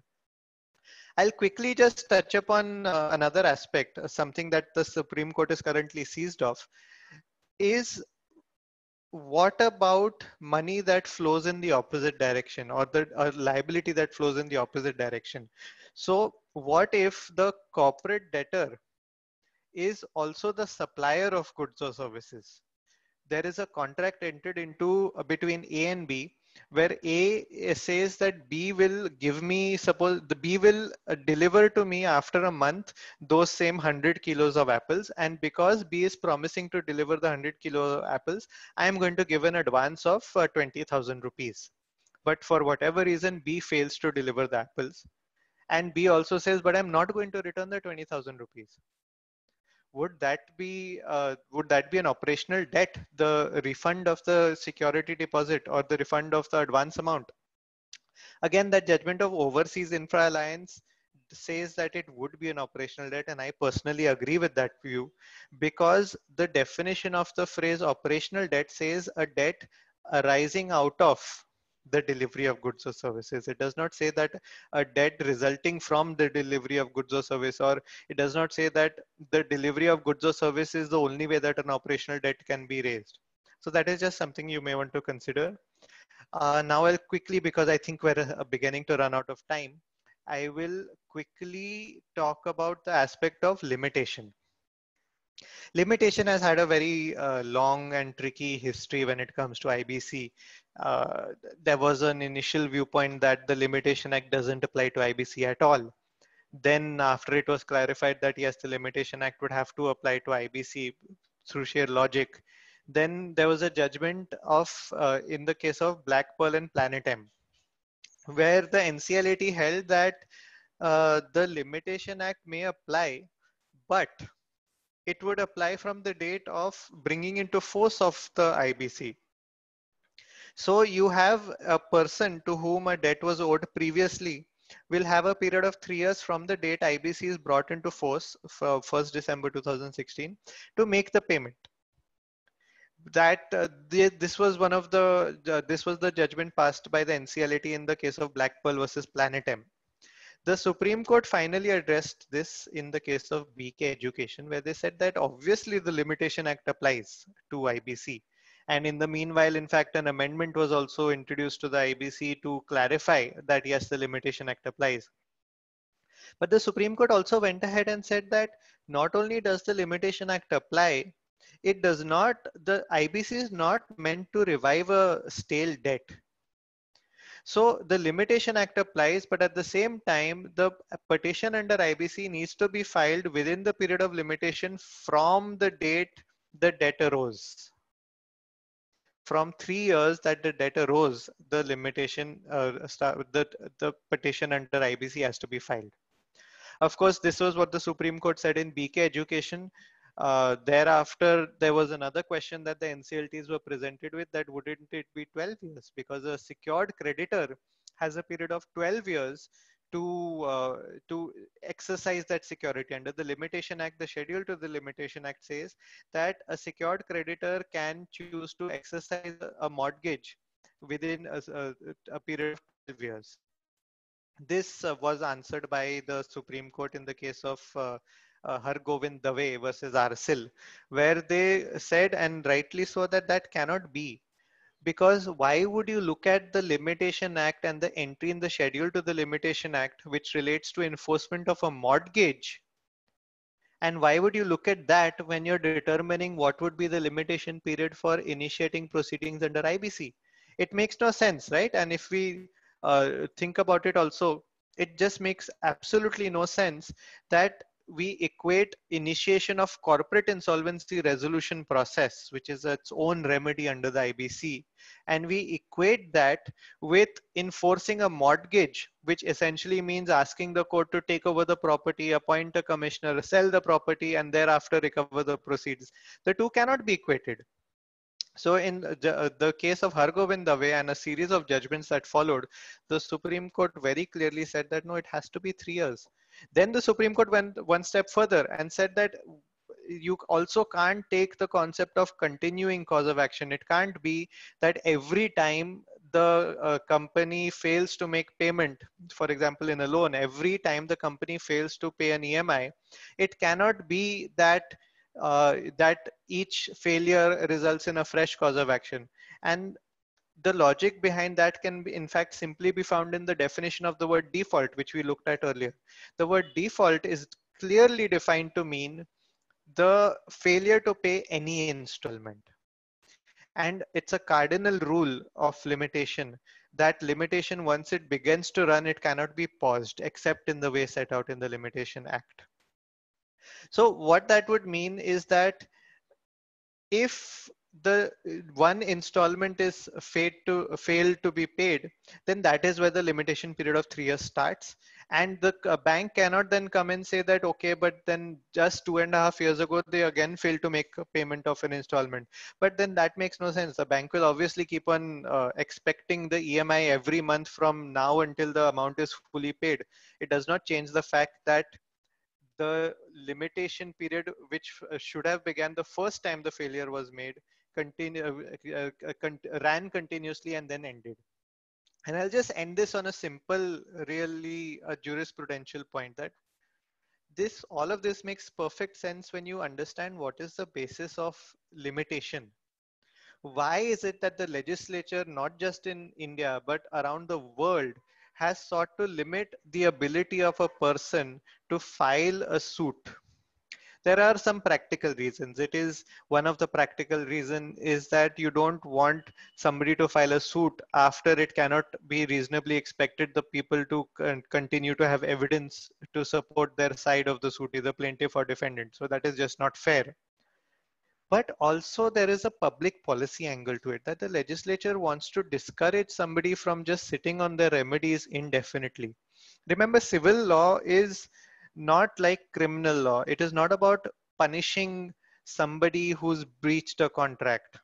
I'll quickly just touch upon uh, another aspect, something that the Supreme Court is currently seized of, is what about money that flows in the opposite direction or the or liability that flows in the opposite direction? So what if the corporate debtor is also the supplier of goods or services? There is a contract entered into between a and b where A says that B will give me, suppose the B will uh, deliver to me after a month those same 100 kilos of apples. And because B is promising to deliver the 100 kilo apples, I am going to give an advance of uh, 20,000 rupees. But for whatever reason, B fails to deliver the apples. And B also says, but I'm not going to return the 20,000 rupees would that be uh, would that be an operational debt the refund of the security deposit or the refund of the advance amount? Again that judgment of overseas infra alliance says that it would be an operational debt and i personally agree with that view because the definition of the phrase operational debt says a debt arising out of the delivery of goods or services. It does not say that a debt resulting from the delivery of goods or service, or it does not say that the delivery of goods or service is the only way that an operational debt can be raised. So that is just something you may want to consider. Uh, now I'll quickly, because I think we're [LAUGHS] beginning to run out of time, I will quickly talk about the aspect of limitation. Limitation has had a very uh, long and tricky history when it comes to IBC. Uh, there was an initial viewpoint that the Limitation Act doesn't apply to IBC at all. Then after it was clarified that yes, the Limitation Act would have to apply to IBC through sheer logic. Then there was a judgment of, uh, in the case of Black Pearl and Planet M, where the NCLAT held that uh, the Limitation Act may apply, but it would apply from the date of bringing into force of the IBC. So you have a person to whom a debt was owed previously will have a period of three years from the date IBC is brought into force for 1st December 2016 to make the payment. That uh, the, this was one of the uh, this was the judgment passed by the NCLAT in the case of Black Pearl versus Planet M. The Supreme Court finally addressed this in the case of BK Education, where they said that obviously the Limitation Act applies to IBC. And in the meanwhile, in fact, an amendment was also introduced to the IBC to clarify that yes, the Limitation Act applies. But the Supreme Court also went ahead and said that not only does the Limitation Act apply, it does not, the IBC is not meant to revive a stale debt. So the Limitation Act applies, but at the same time, the petition under IBC needs to be filed within the period of limitation from the date the debt arose. From three years that the debt arose, the limitation, uh, start, the, the petition under IBC has to be filed. Of course, this was what the Supreme Court said in BK Education. Uh, thereafter, there was another question that the NCLTs were presented with that wouldn't it be 12 years? Because a secured creditor has a period of 12 years to uh, to exercise that security. Under the limitation act the schedule to the limitation act says that a secured creditor can choose to exercise a mortgage within a, a, a period of 12 years. This uh, was answered by the supreme court in the case of uh, uh, Hargovind Dave versus ARCIL, where they said, and rightly so, that that cannot be. Because why would you look at the Limitation Act and the entry in the schedule to the Limitation Act, which relates to enforcement of a mortgage? And why would you look at that when you're determining what would be the limitation period for initiating proceedings under IBC? It makes no sense, right? And if we uh, think about it also, it just makes absolutely no sense that we equate initiation of corporate insolvency resolution process, which is its own remedy under the IBC, and we equate that with enforcing a mortgage, which essentially means asking the court to take over the property, appoint a commissioner, sell the property, and thereafter recover the proceeds. The two cannot be equated. So in the, uh, the case of Hargovind Dave and a series of judgments that followed, the Supreme Court very clearly said that no, it has to be three years. Then the Supreme Court went one step further and said that you also can't take the concept of continuing cause of action. It can't be that every time the uh, company fails to make payment, for example, in a loan, every time the company fails to pay an EMI, it cannot be that uh, that each failure results in a fresh cause of action. And the logic behind that can be in fact simply be found in the definition of the word default which we looked at earlier. The word default is clearly defined to mean the failure to pay any installment. And it's a cardinal rule of limitation that limitation once it begins to run it cannot be paused except in the way set out in the limitation act. So what that would mean is that if the one installment is failed to fail to be paid then that is where the limitation period of three years starts. And the uh, bank cannot then come and say that okay but then just two and a half years ago they again failed to make a payment of an installment. But then that makes no sense. The bank will obviously keep on uh, expecting the emi every month from now until the amount is fully paid. It does not change the fact that the limitation period which uh, should have began the first time the failure was made continue uh, uh, uh, ran continuously and then ended. And I'll just end this on a simple, really a jurisprudential point that this, all of this makes perfect sense when you understand what is the basis of limitation. Why is it that the legislature, not just in India, but around the world, has sought to limit the ability of a person to file a suit there are some practical reasons. It is one of the practical reason is that you don't want somebody to file a suit after it cannot be reasonably expected the people to continue to have evidence to support their side of the suit either plaintiff or defendant. So that is just not fair. But also there is a public policy angle to it that the legislature wants to discourage somebody from just sitting on their remedies indefinitely. Remember civil law is not like criminal law. It is not about punishing somebody who's breached a contract.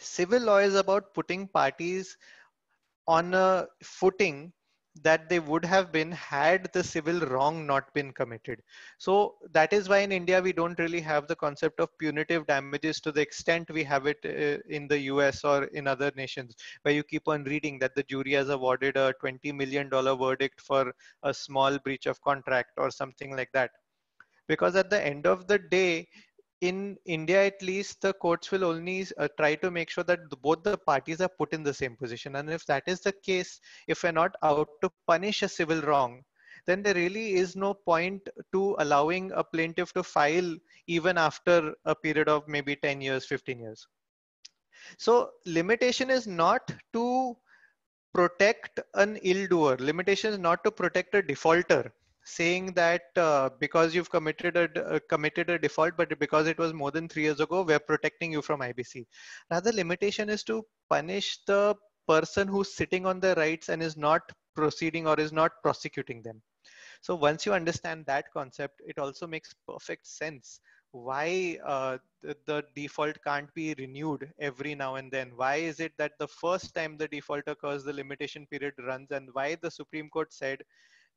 Civil law is about putting parties on a footing that they would have been had the civil wrong not been committed. So that is why in India we don't really have the concept of punitive damages to the extent we have it uh, in the US or in other nations, where you keep on reading that the jury has awarded a $20 million verdict for a small breach of contract or something like that. Because at the end of the day, in India, at least, the courts will only uh, try to make sure that both the parties are put in the same position. And if that is the case, if we're not out to punish a civil wrong, then there really is no point to allowing a plaintiff to file even after a period of maybe 10 years, 15 years. So limitation is not to protect an ill doer. Limitation is not to protect a defaulter saying that uh, because you've committed a uh, committed a default, but because it was more than three years ago, we're protecting you from IBC. Rather, limitation is to punish the person who's sitting on the rights and is not proceeding or is not prosecuting them. So once you understand that concept, it also makes perfect sense why uh, the, the, default can't be renewed every now and then. Why is it that the first time the default occurs, the limitation period runs, and why the Supreme Court said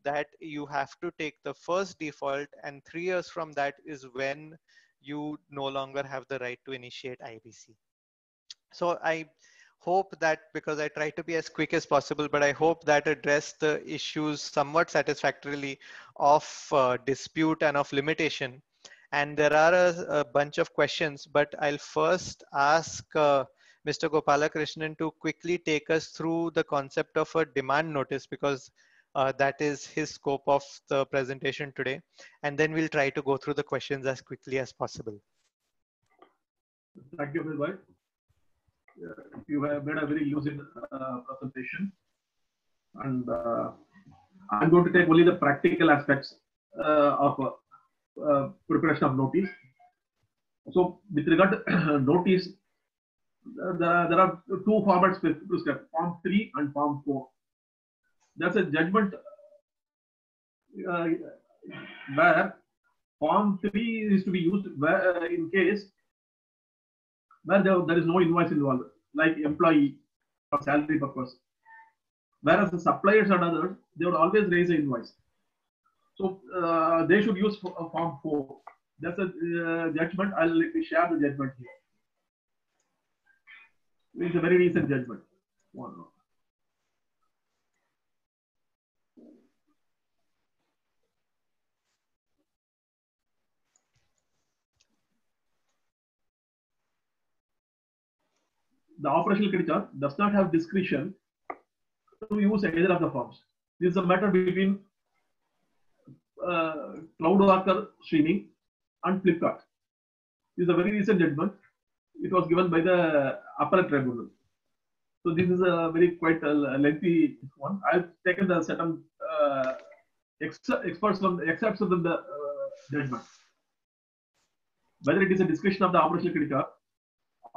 that you have to take the first default and three years from that is when you no longer have the right to initiate IBC. So I hope that because I try to be as quick as possible, but I hope that addressed the issues somewhat satisfactorily of uh, dispute and of limitation. And there are a, a, bunch of questions, but I'll first ask uh, Mr. Gopalakrishnan to quickly take us through the concept of a demand notice because uh, that is his scope of the presentation today. And then we'll try to go through the questions as quickly as possible. Thank you, Bilbay. Uh, you have made a very lucid uh, presentation. And uh, I'm going to take only the practical aspects uh, of uh, preparation of notice. So with regard to [CLEARS THROAT] notice, there are, there are two formats prescribed, Form 3 and Form 4 that's a judgment uh, where form 3 is to be used where, uh, in case where there, there is no invoice involved, like employee for salary purpose. Whereas the suppliers and others, they would always raise an invoice. So uh, they should use uh, form 4. That's a uh, judgment. I'll let me share the judgment here. It's a very recent judgment. One. The operational creditor does not have discretion to use either of the forms. This is a matter between uh, CloudWalker streaming and Flipkart. This is a very recent judgment. It was given by the appellate tribunal. So this is a very quite a lengthy one. I've taken the certain uh, experts from excerpts from the uh, judgment. Whether it is a discretion of the operational creditor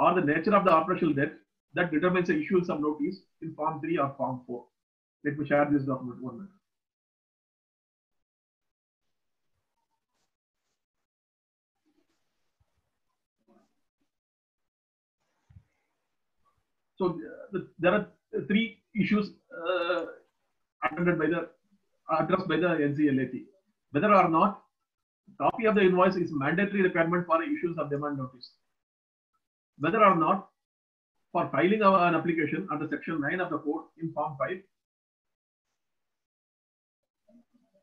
or the nature of the operational debt that determines the issuance of notice in Form 3 or Form 4. Let me share this document one minute. So uh, the, there are three issues uh, attended by the addressed by the NCLAT. Whether or not copy of the invoice is mandatory requirement for the issuance of demand notice whether or not for filing an application under section 9 of the code in form 5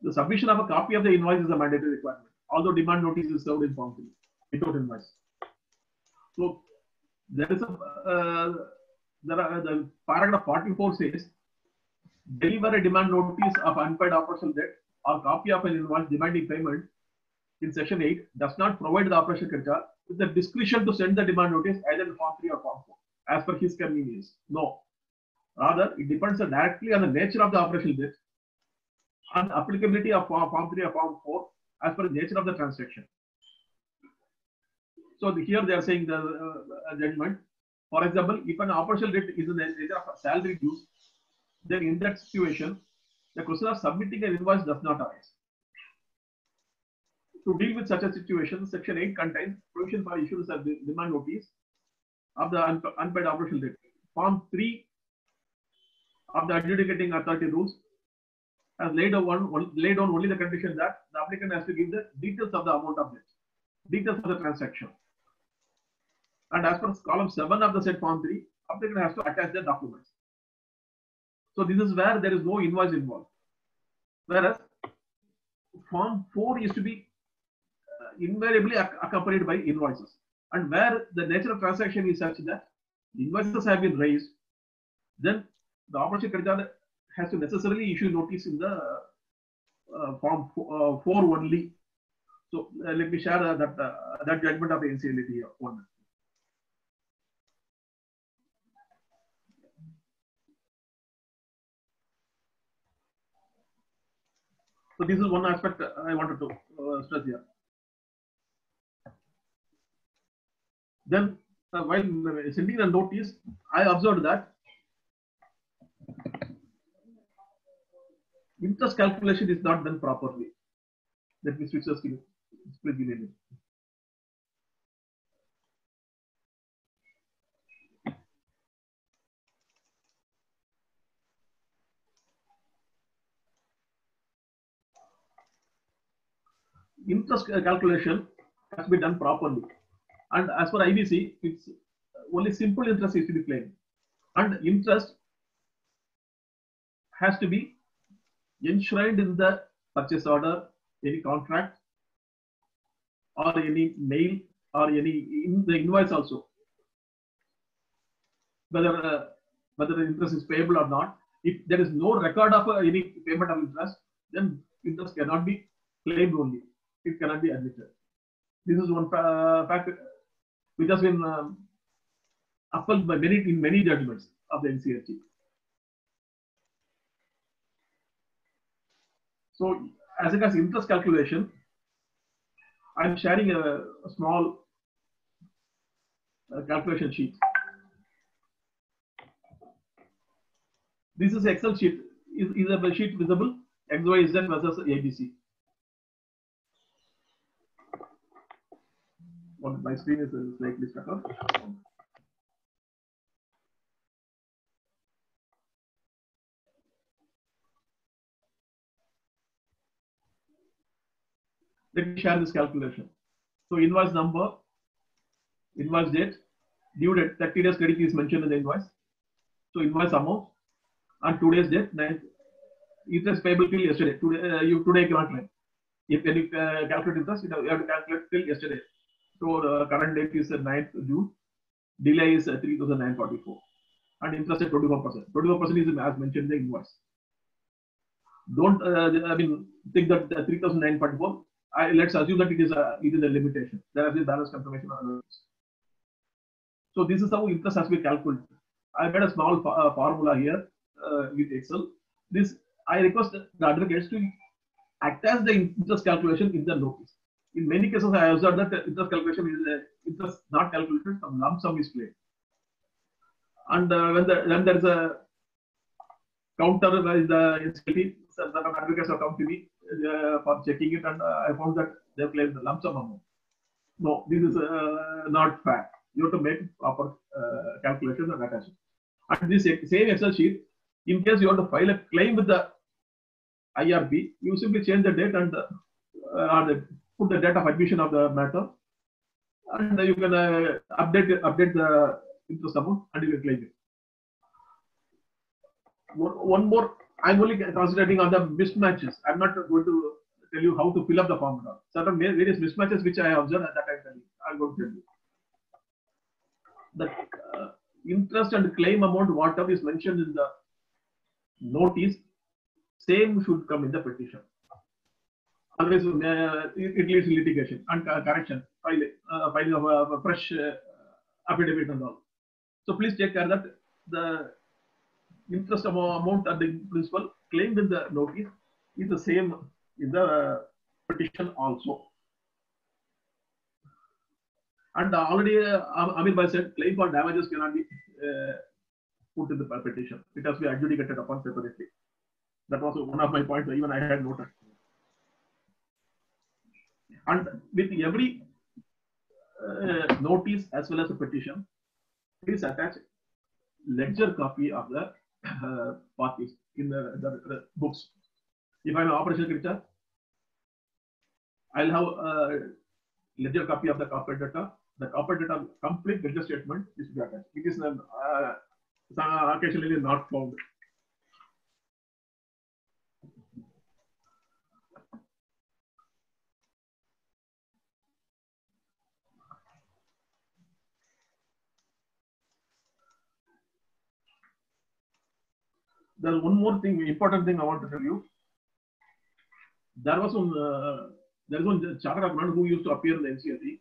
the submission of a copy of the invoice is a mandatory requirement although demand notice is served in form 3 without invoice. So there is a uh, there are the paragraph 44 says deliver a demand notice of unpaid operational debt or copy of an invoice demanding payment in section 8 does not provide the operational creditor with the discretion to send the demand notice either in form 3 or form 4 as per his convenience. No. Rather, it depends directly on the nature of the operational debt and applicability of form, form 3 or form 4 as per the nature of the transaction. So the, here they are saying the uh, judgment. For example, if an operational debt is in the nature of salary dues, then in that situation, the question of submitting an invoice does not arise. To deal with such a situation, Section 8 contains provision for issuance of the demand notice of the unpaid operational debt. Form 3 of the adjudicating authority rules has laid down, laid down only the condition that the applicant has to give the details of the amount of debt, details of the transaction. And as per column 7 of the said form 3, applicant has to attach the documents. So this is where there is no invoice involved. Whereas form 4 is to be invariably accompanied by invoices. And where the nature of transaction is such that invoices have been raised, then the operational creditor has to necessarily issue notice in the uh, form uh, 4 only. So uh, let me share that that judgment of the NCLT here. One. So this is one aspect I wanted to uh, stress here. Then uh, while sending the notice, I observed that interest calculation is not done properly. Let me switch the screen. Split screen. interest calculation has to be done properly. And as for IBC, it's only simple interest is to be claimed. And interest has to be enshrined in the purchase order, any contract, or any mail, or any in the invoice also. Whether uh, whether the interest is payable or not. If there is no record of uh, any payment of interest, then interest cannot be claimed only it cannot be admitted. This is one uh, fact which has been um, upheld by many in many judgments of the NCLT. So, as it as interest calculation, I am sharing a, a small uh, calculation sheet. This is Excel sheet. Is, is a sheet visible? X, Y, Z versus ABC. What my screen is slightly stuck up. Let me share this calculation. So invoice number, invoice date, due date, 30 days credit is mentioned in the invoice. So invoice amount and today's date, 9th, interest payable till yesterday. Today, uh, you today cannot claim. If you uh, calculate interest, you have to calculate till yesterday. So the current date is 9th June. Delay is 3,944 and interest at 24%. 24% is as mentioned in the invoice. Don't, uh, I mean, think that 3,944, I, let's assume that it is a, it is a limitation. There is a balance confirmation So this is how interest has been calculated. I made a small uh, formula here uh, with Excel. This I request the advocates to act as the interest calculation in the notice in many cases, I observed that interest calculation is uh, interest not calculated, some lump sum is played. And uh, when, the, there is a counter by the NCLT, some advocates have come to me uh, for checking it, and uh, I found that they have claimed the lump sum amount. No, this is uh, not fact. You have to make proper uh, calculation and attach it. And this same Excel sheet, in case you want to file a claim with the IRP, you simply change the date and the, or the put the date of admission of the matter, and you can uh, update update the interest amount and you can claim it. One more, I'm only concentrating on the mismatches. I'm not going to tell you how to fill up the formula. Certain various mismatches which I observed at that time, I'm going to tell you. The uh, interest and claim amount, whatever is mentioned in the notice, same should come in the petition otherwise uh, it leads to litigation and correction, file, uh, filing of a, fresh uh, affidavit and all. So please take care that the interest amount and the principal claimed in the notice is the same in the petition also. And already uh, Amir Bhai said claim for damages cannot be uh, put in the petition. It has to be adjudicated upon separately. That was one of my points even I had noted. And with every uh, notice as well as a petition, please attach ledger copy of the uh, parties in the, the, the, books. If I'm an operational creditor, I'll have a ledger copy of the corporate data. The corporate data complete ledger statement is to be attached. It is an, uh, occasionally not found. There's one more thing, important thing I want to tell you. There was one, uh, there is one who used to appear in the NCLT.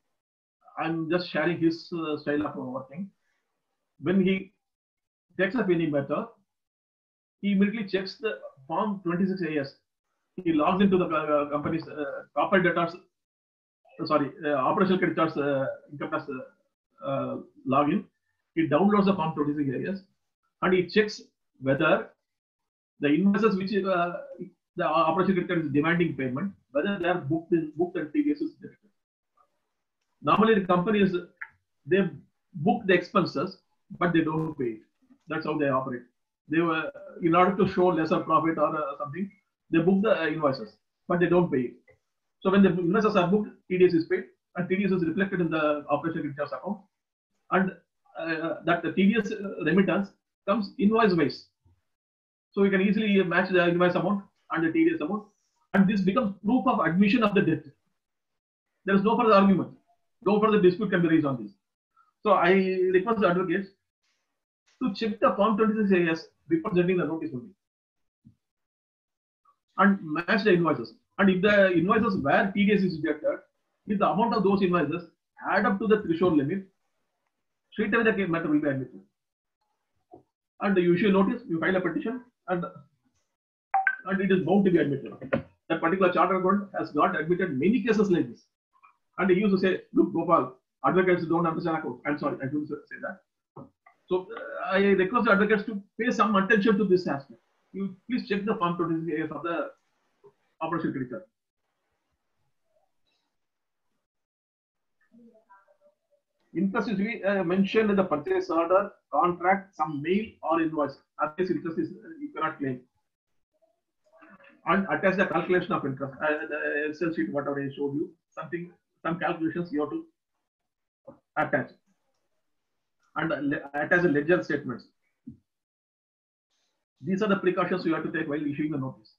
I'm just sharing his uh, style of working. When he takes up any matter, he immediately checks the form 26 AS. He logs into the uh, company's uh, corporate debtors, uh, sorry, uh, operational creditors uh, income tax uh, login. He downloads the form 26 AS and he checks whether the invoices which uh, the operational creditor is demanding payment, whether they are booked in booked and TDS is different. Normally, the companies they book the expenses, but they don't pay it. That's how they operate. They were in order to show lesser profit or uh, something, they book the uh, invoices, but they don't pay it. So when the invoices are booked, TDS is paid, and TDS is reflected in the operational creditors account, and uh, that the TDS remittance comes invoice wise. So we can easily match the invoice amount and the TDS amount, and this becomes proof of admission of the debt. There is no further argument, no further dispute can be raised on this. So I request the advocates to check the Form 26 AS before sending the notice only, and match the invoices. And if the invoices where TDS is deducted, if the amount of those invoices add up to the threshold limit, straight away the matter will be admitted. And the usual notice, you file a petition, and and it is bound to be admitted. That particular charter account has got admitted many cases like this. And he used to say, look, Gopal, advocates don't understand account. I'm sorry, I couldn't say that. So uh, I request the advocates to pay some attention to this aspect. You please check the form 26 of the operation creditor. Interest is uh, mentioned in the purchase order, contract, some mail or invoice. Otherwise, interest is you cannot claim. And attach the calculation of interest. Uh, the Excel sheet, whatever I showed you, something, some calculations you have to attach. And uh, attach the ledger statements. These are the precautions you have to take while issuing the notice.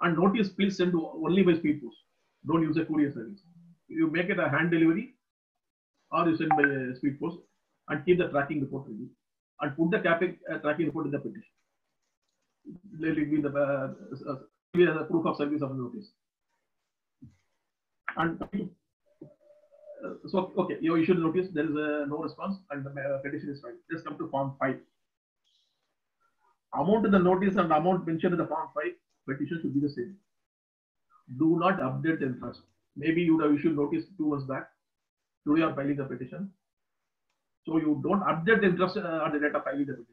And notice, please send only by speed post. Don't use a courier service. You make it a hand delivery or you send by a speed post and keep the tracking report ready and put the capping, uh, tracking report in the petition. Let it be the uh, a proof of service of notice. And uh, so, okay, you issued notice, there is a no response and the uh, petition is filed. Let's come to form 5. Amount in the notice and amount mentioned in the form 5 petition should be the same. Do not update the interest. Maybe you would have issued notice two months back today you are filing the petition. So you don't update the interest uh, the date of filing the.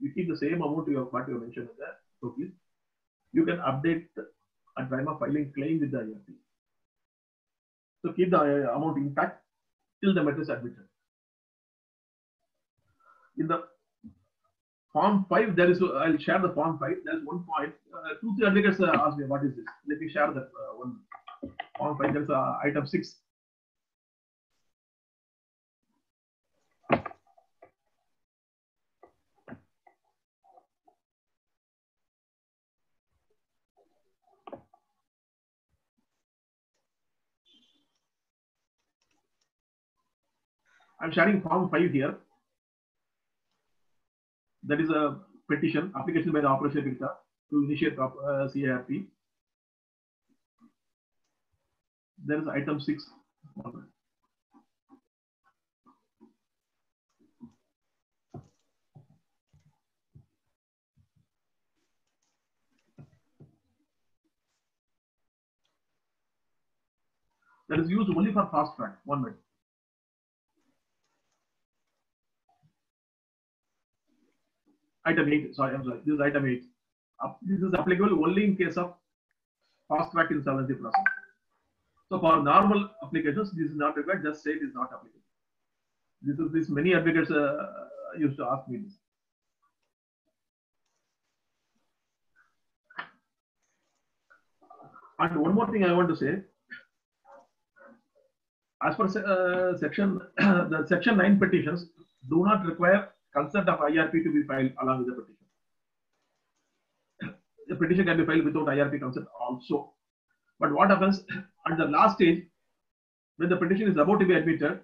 You keep the same amount you have what you mentioned in. So please, you can update at time of filing claim with the IRP. So keep the uh, amount intact till the matter is admitted. In the form 5, there is, I'll share the form 5. There's one point. Uh, two, three advocates uh, asked me, what is this? Let me share that uh, one. Form 5, there's uh, item 6. I'm sharing form 5 here. That is a petition, application by the creditor to initiate uh, CIRP. There is item 6. That is used only for fast track, one minute. Item 8, sorry, I'm sorry, this is item 8. Uh, this is applicable only in case of fast track insolvency process. So for normal applications, this is not required, just say it is not applicable. This is this many advocates uh, used to ask me this. And one more thing I want to say. As per uh, section, [COUGHS] the section 9 petitions do not require consent of IRP to be filed along with the petition. The petition can be filed without IRP consent also. But what happens at the last stage, when the petition is about to be admitted,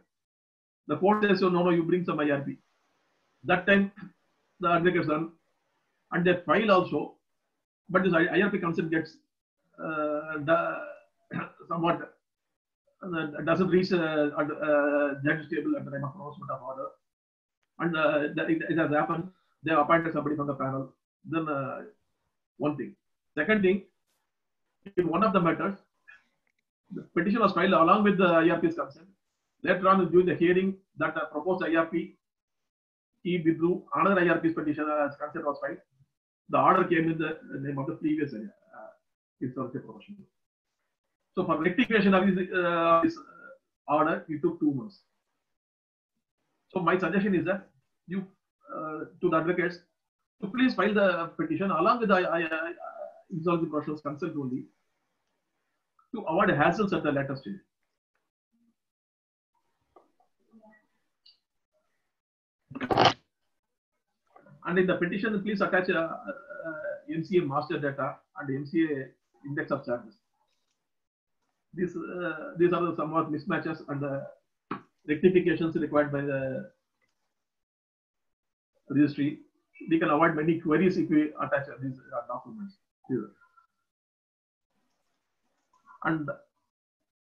the court says, oh, no, no, you bring some IRP. That time, the advocates done, and they file also, but this IRP consent gets uh, the, [COUGHS] somewhat uh, doesn't reach uh, uh, judge table at the time of pronouncement of order. And uh, that it, it has happened. They appointed somebody from the panel. Then uh, one thing. Second thing, in one of the matters, the petition was filed along with the IRP's consent. Later on, during the hearing, that the proposed IRP, he withdrew. Another IRP's petition as consent was filed. The order came in the name of the previous uh, insolvency professional. So for rectification of uh, this order, it took two months. So my suggestion is that you, uh, to the advocates, to please file the petition along with the insolvency professional's consent only to avoid hassles at the later stage. And in the petition, please attach uh, uh, MCA master data and MCA index of charges. These, uh, these are the somewhat mismatches and the rectifications required by the registry. We can avoid many queries if we attach these uh, documents here. And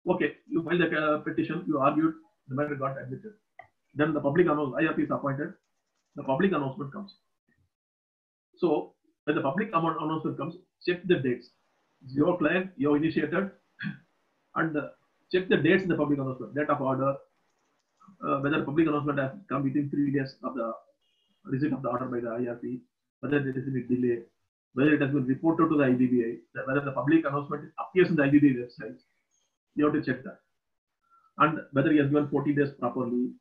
okay, you filed the uh, petition, you argued, the matter got admitted. Then the public announcement, IRP is appointed, the public announcement comes. So when the public announcement comes, check the dates. Your client, you initiated, [LAUGHS] and uh, check the dates in the public announcement, date of order, uh, whether public announcement has come within three days of the receipt of the order by the IRP, whether there is any delay, whether it has been reported to the IBBI, whether the public announcement appears in the IBBI website. You have to check that. And whether he has given 40 days properly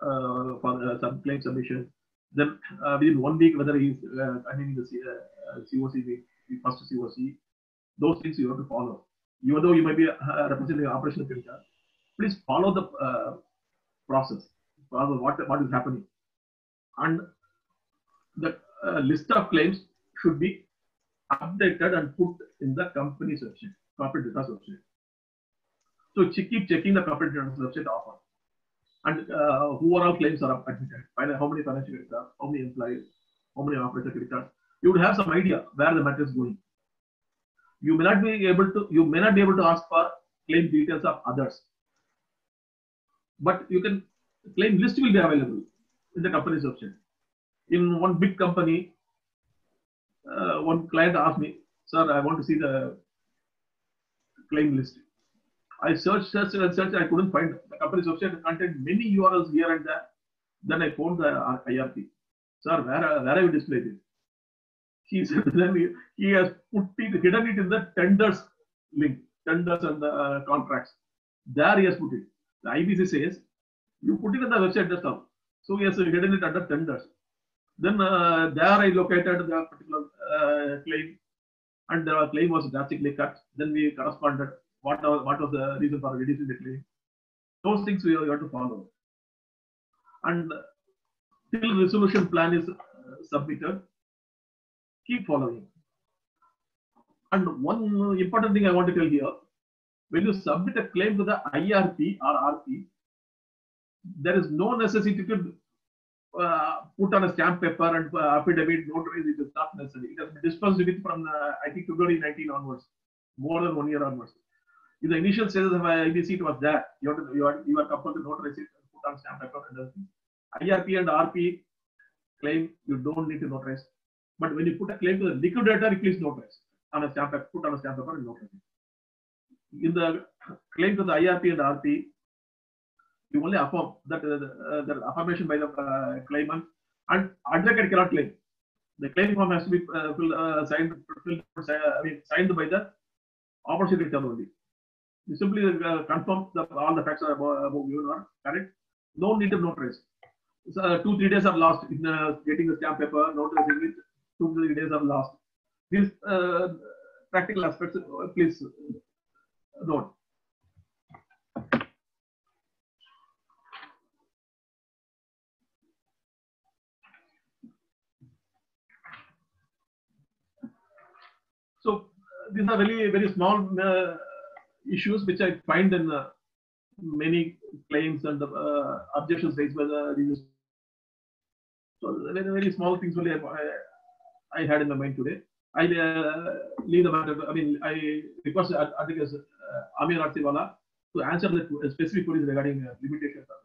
uh, for uh, some claim submission. Then uh, within one week, whether he is uh, attending the C- uh, COC, the first COC, those things you have to follow. Even though you might be uh, representing the operational critical, please follow the uh, process, what, what is happening. And the uh, list of claims should be updated and put in the company's website, corporate data website. So keep checking the corporate data website often. And uh, who are all claims are admitted, how many financial creditors, how many employees, how many operator creditors. You would have some idea where the matter is going. You may not be able to, you may not be able to ask for claim details of others. But you can, claim list will be available in the company's website. In one big company, uh, one client asked me, sir, I want to see the claim list. I searched, searched, and searched. I couldn't find the company's website contained many URLs here and there. Then I found the IRP. Sir, where, where have you displayed it? He [LAUGHS] said, then he, he has put it, hidden it in the tenders link, tenders and the uh, contracts. There he has put it. The IBC says, you put it in the website now. So we has hidden it under tenders. Then uh, there I located the particular uh, claim and the claim was drastically cut. Then we corresponded what was, what was the reason for reducing the claim. Those things we have to follow. And till resolution plan is uh, submitted, keep following. And one important thing I want to tell here, when you submit a claim to the IRP or RP, there is no necessity to uh, put on a stamp paper and uh, affidavit notary. It is not necessary. It has been dispensed with from uh, I think February 19 onwards, more than one year onwards. In the initial stages of IBC, it was there. You to, you are, you are compelled to notarize it and put on stamp paper and. IRP and RP claim you don't need to notarize. But when you put a claim to the liquidator, please notarize on a stamp paper, put on a stamp paper and notarize. In the claim to the IRP and RP, you only affirm that uh, uh, the affirmation by the uh, claimant and advocate cannot claim. The claim form has to be uh, fill, uh, signed, filled, I mean, signed by the opportunity only. You simply uh, confirm that all the facts are above, above you are correct. No need to notarize. So, uh, two three days are lost in uh, getting the stamp paper, notarizing it. Two three days are lost. This practical aspects, uh, please note. So these are very very small uh, issues which I find in uh, many claims and uh, objections raised by the reviews. So very very small things only I, I had in my mind today. I uh, leave the matter. I mean, I request Ad- Advocate uh, Amir Artiwala to answer the specific queries regarding uh, limitations. of.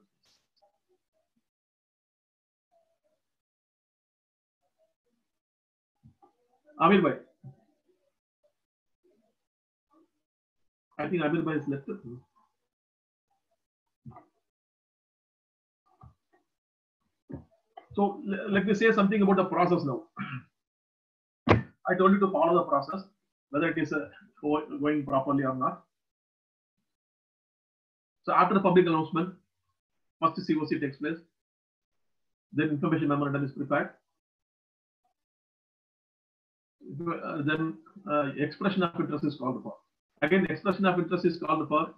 Amir bhai. I think Amir bhai is left. So let me say something about the process now. I told you to follow the process, whether it is uh, going properly or not. So after the public announcement, first the COC takes place, then information memorandum is prepared. Uh, then uh, expression of interest is called for. Again, expression of interest is called for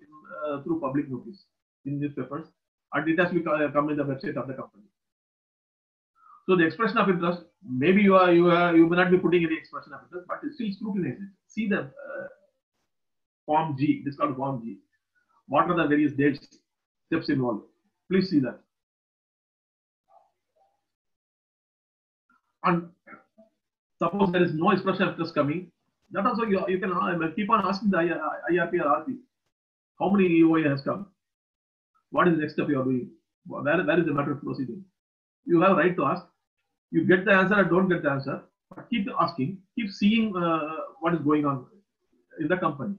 uh, through public notice in newspapers, and it has to uh, come in the website of the company. So the expression of interest, maybe you are you are you may not be putting any expression of interest, but still scrutinize it. See the uh, form G. It is called form G. What are the various dates, steps involved? Please see that. And suppose there is no expression of coming, that also you, you can uh, keep on asking the IRP or RP. How many EOI has come? What is the next step you are doing? Where, where is the matter of proceeding? You have a right to ask. You get the answer or don't get the answer, but keep asking, keep seeing uh, what is going on in the company.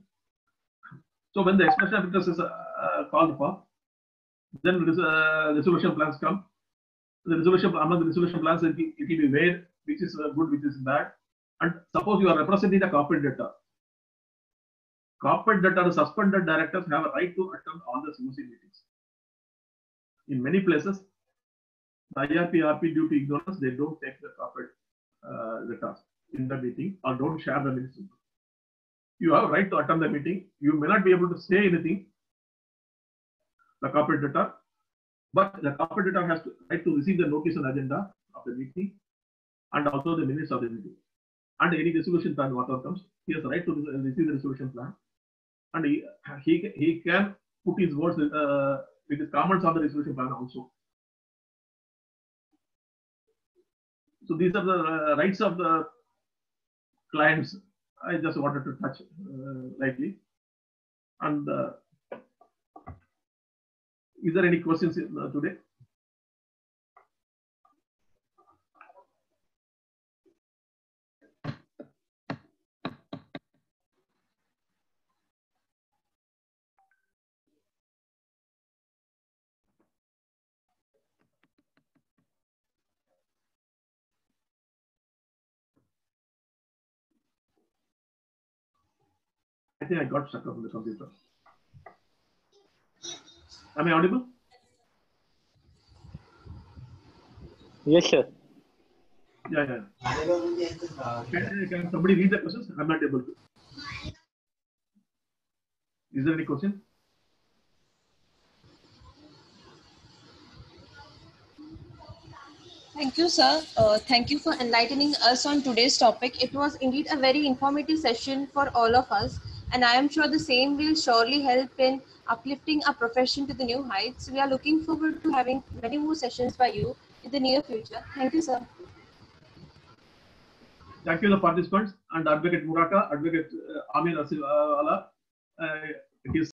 So when the expression of interest is uh, called for, then uh, resolution plans come. The resolution among the resolution plans, it, will- it will be where which is uh, good, which is bad. And suppose you are representing the corporate debtor. Corporate debtor suspended directors have a right to attend all the COC meetings. In many places, the IRP, RP due to ignorance, they don't take the corporate uh, debtors in the meeting or don't share the minutes. You have right to attend the meeting. You may not be able to say anything, the corporate debtor, but the corporate debtor has to right to receive the notice and agenda of the meeting and also the minutes of the meeting. And any resolution plan, whatever comes, he has the right to re- receive the resolution plan. And he, he, he can put his words uh, with his comments on the resolution plan also. So these are the uh, rights of the clients. I just wanted to touch uh, lightly. And uh, is there any questions uh, today? I think I got stuck on the computer. Am I audible? Yes, sir. Yeah, yeah. Can, can somebody read the questions? I'm not able to. Is there any question? Thank you, sir. Uh, thank you for enlightening us on today's topic. It was indeed a very informative session for all of us, and I am sure the same will surely help in uplifting our profession to the new heights. We are looking forward to having many more sessions by you in the near future. Thank you, sir. Thank you, the participants and Advocate Murata, Advocate uh, Amir Arsiwala. Uh, it is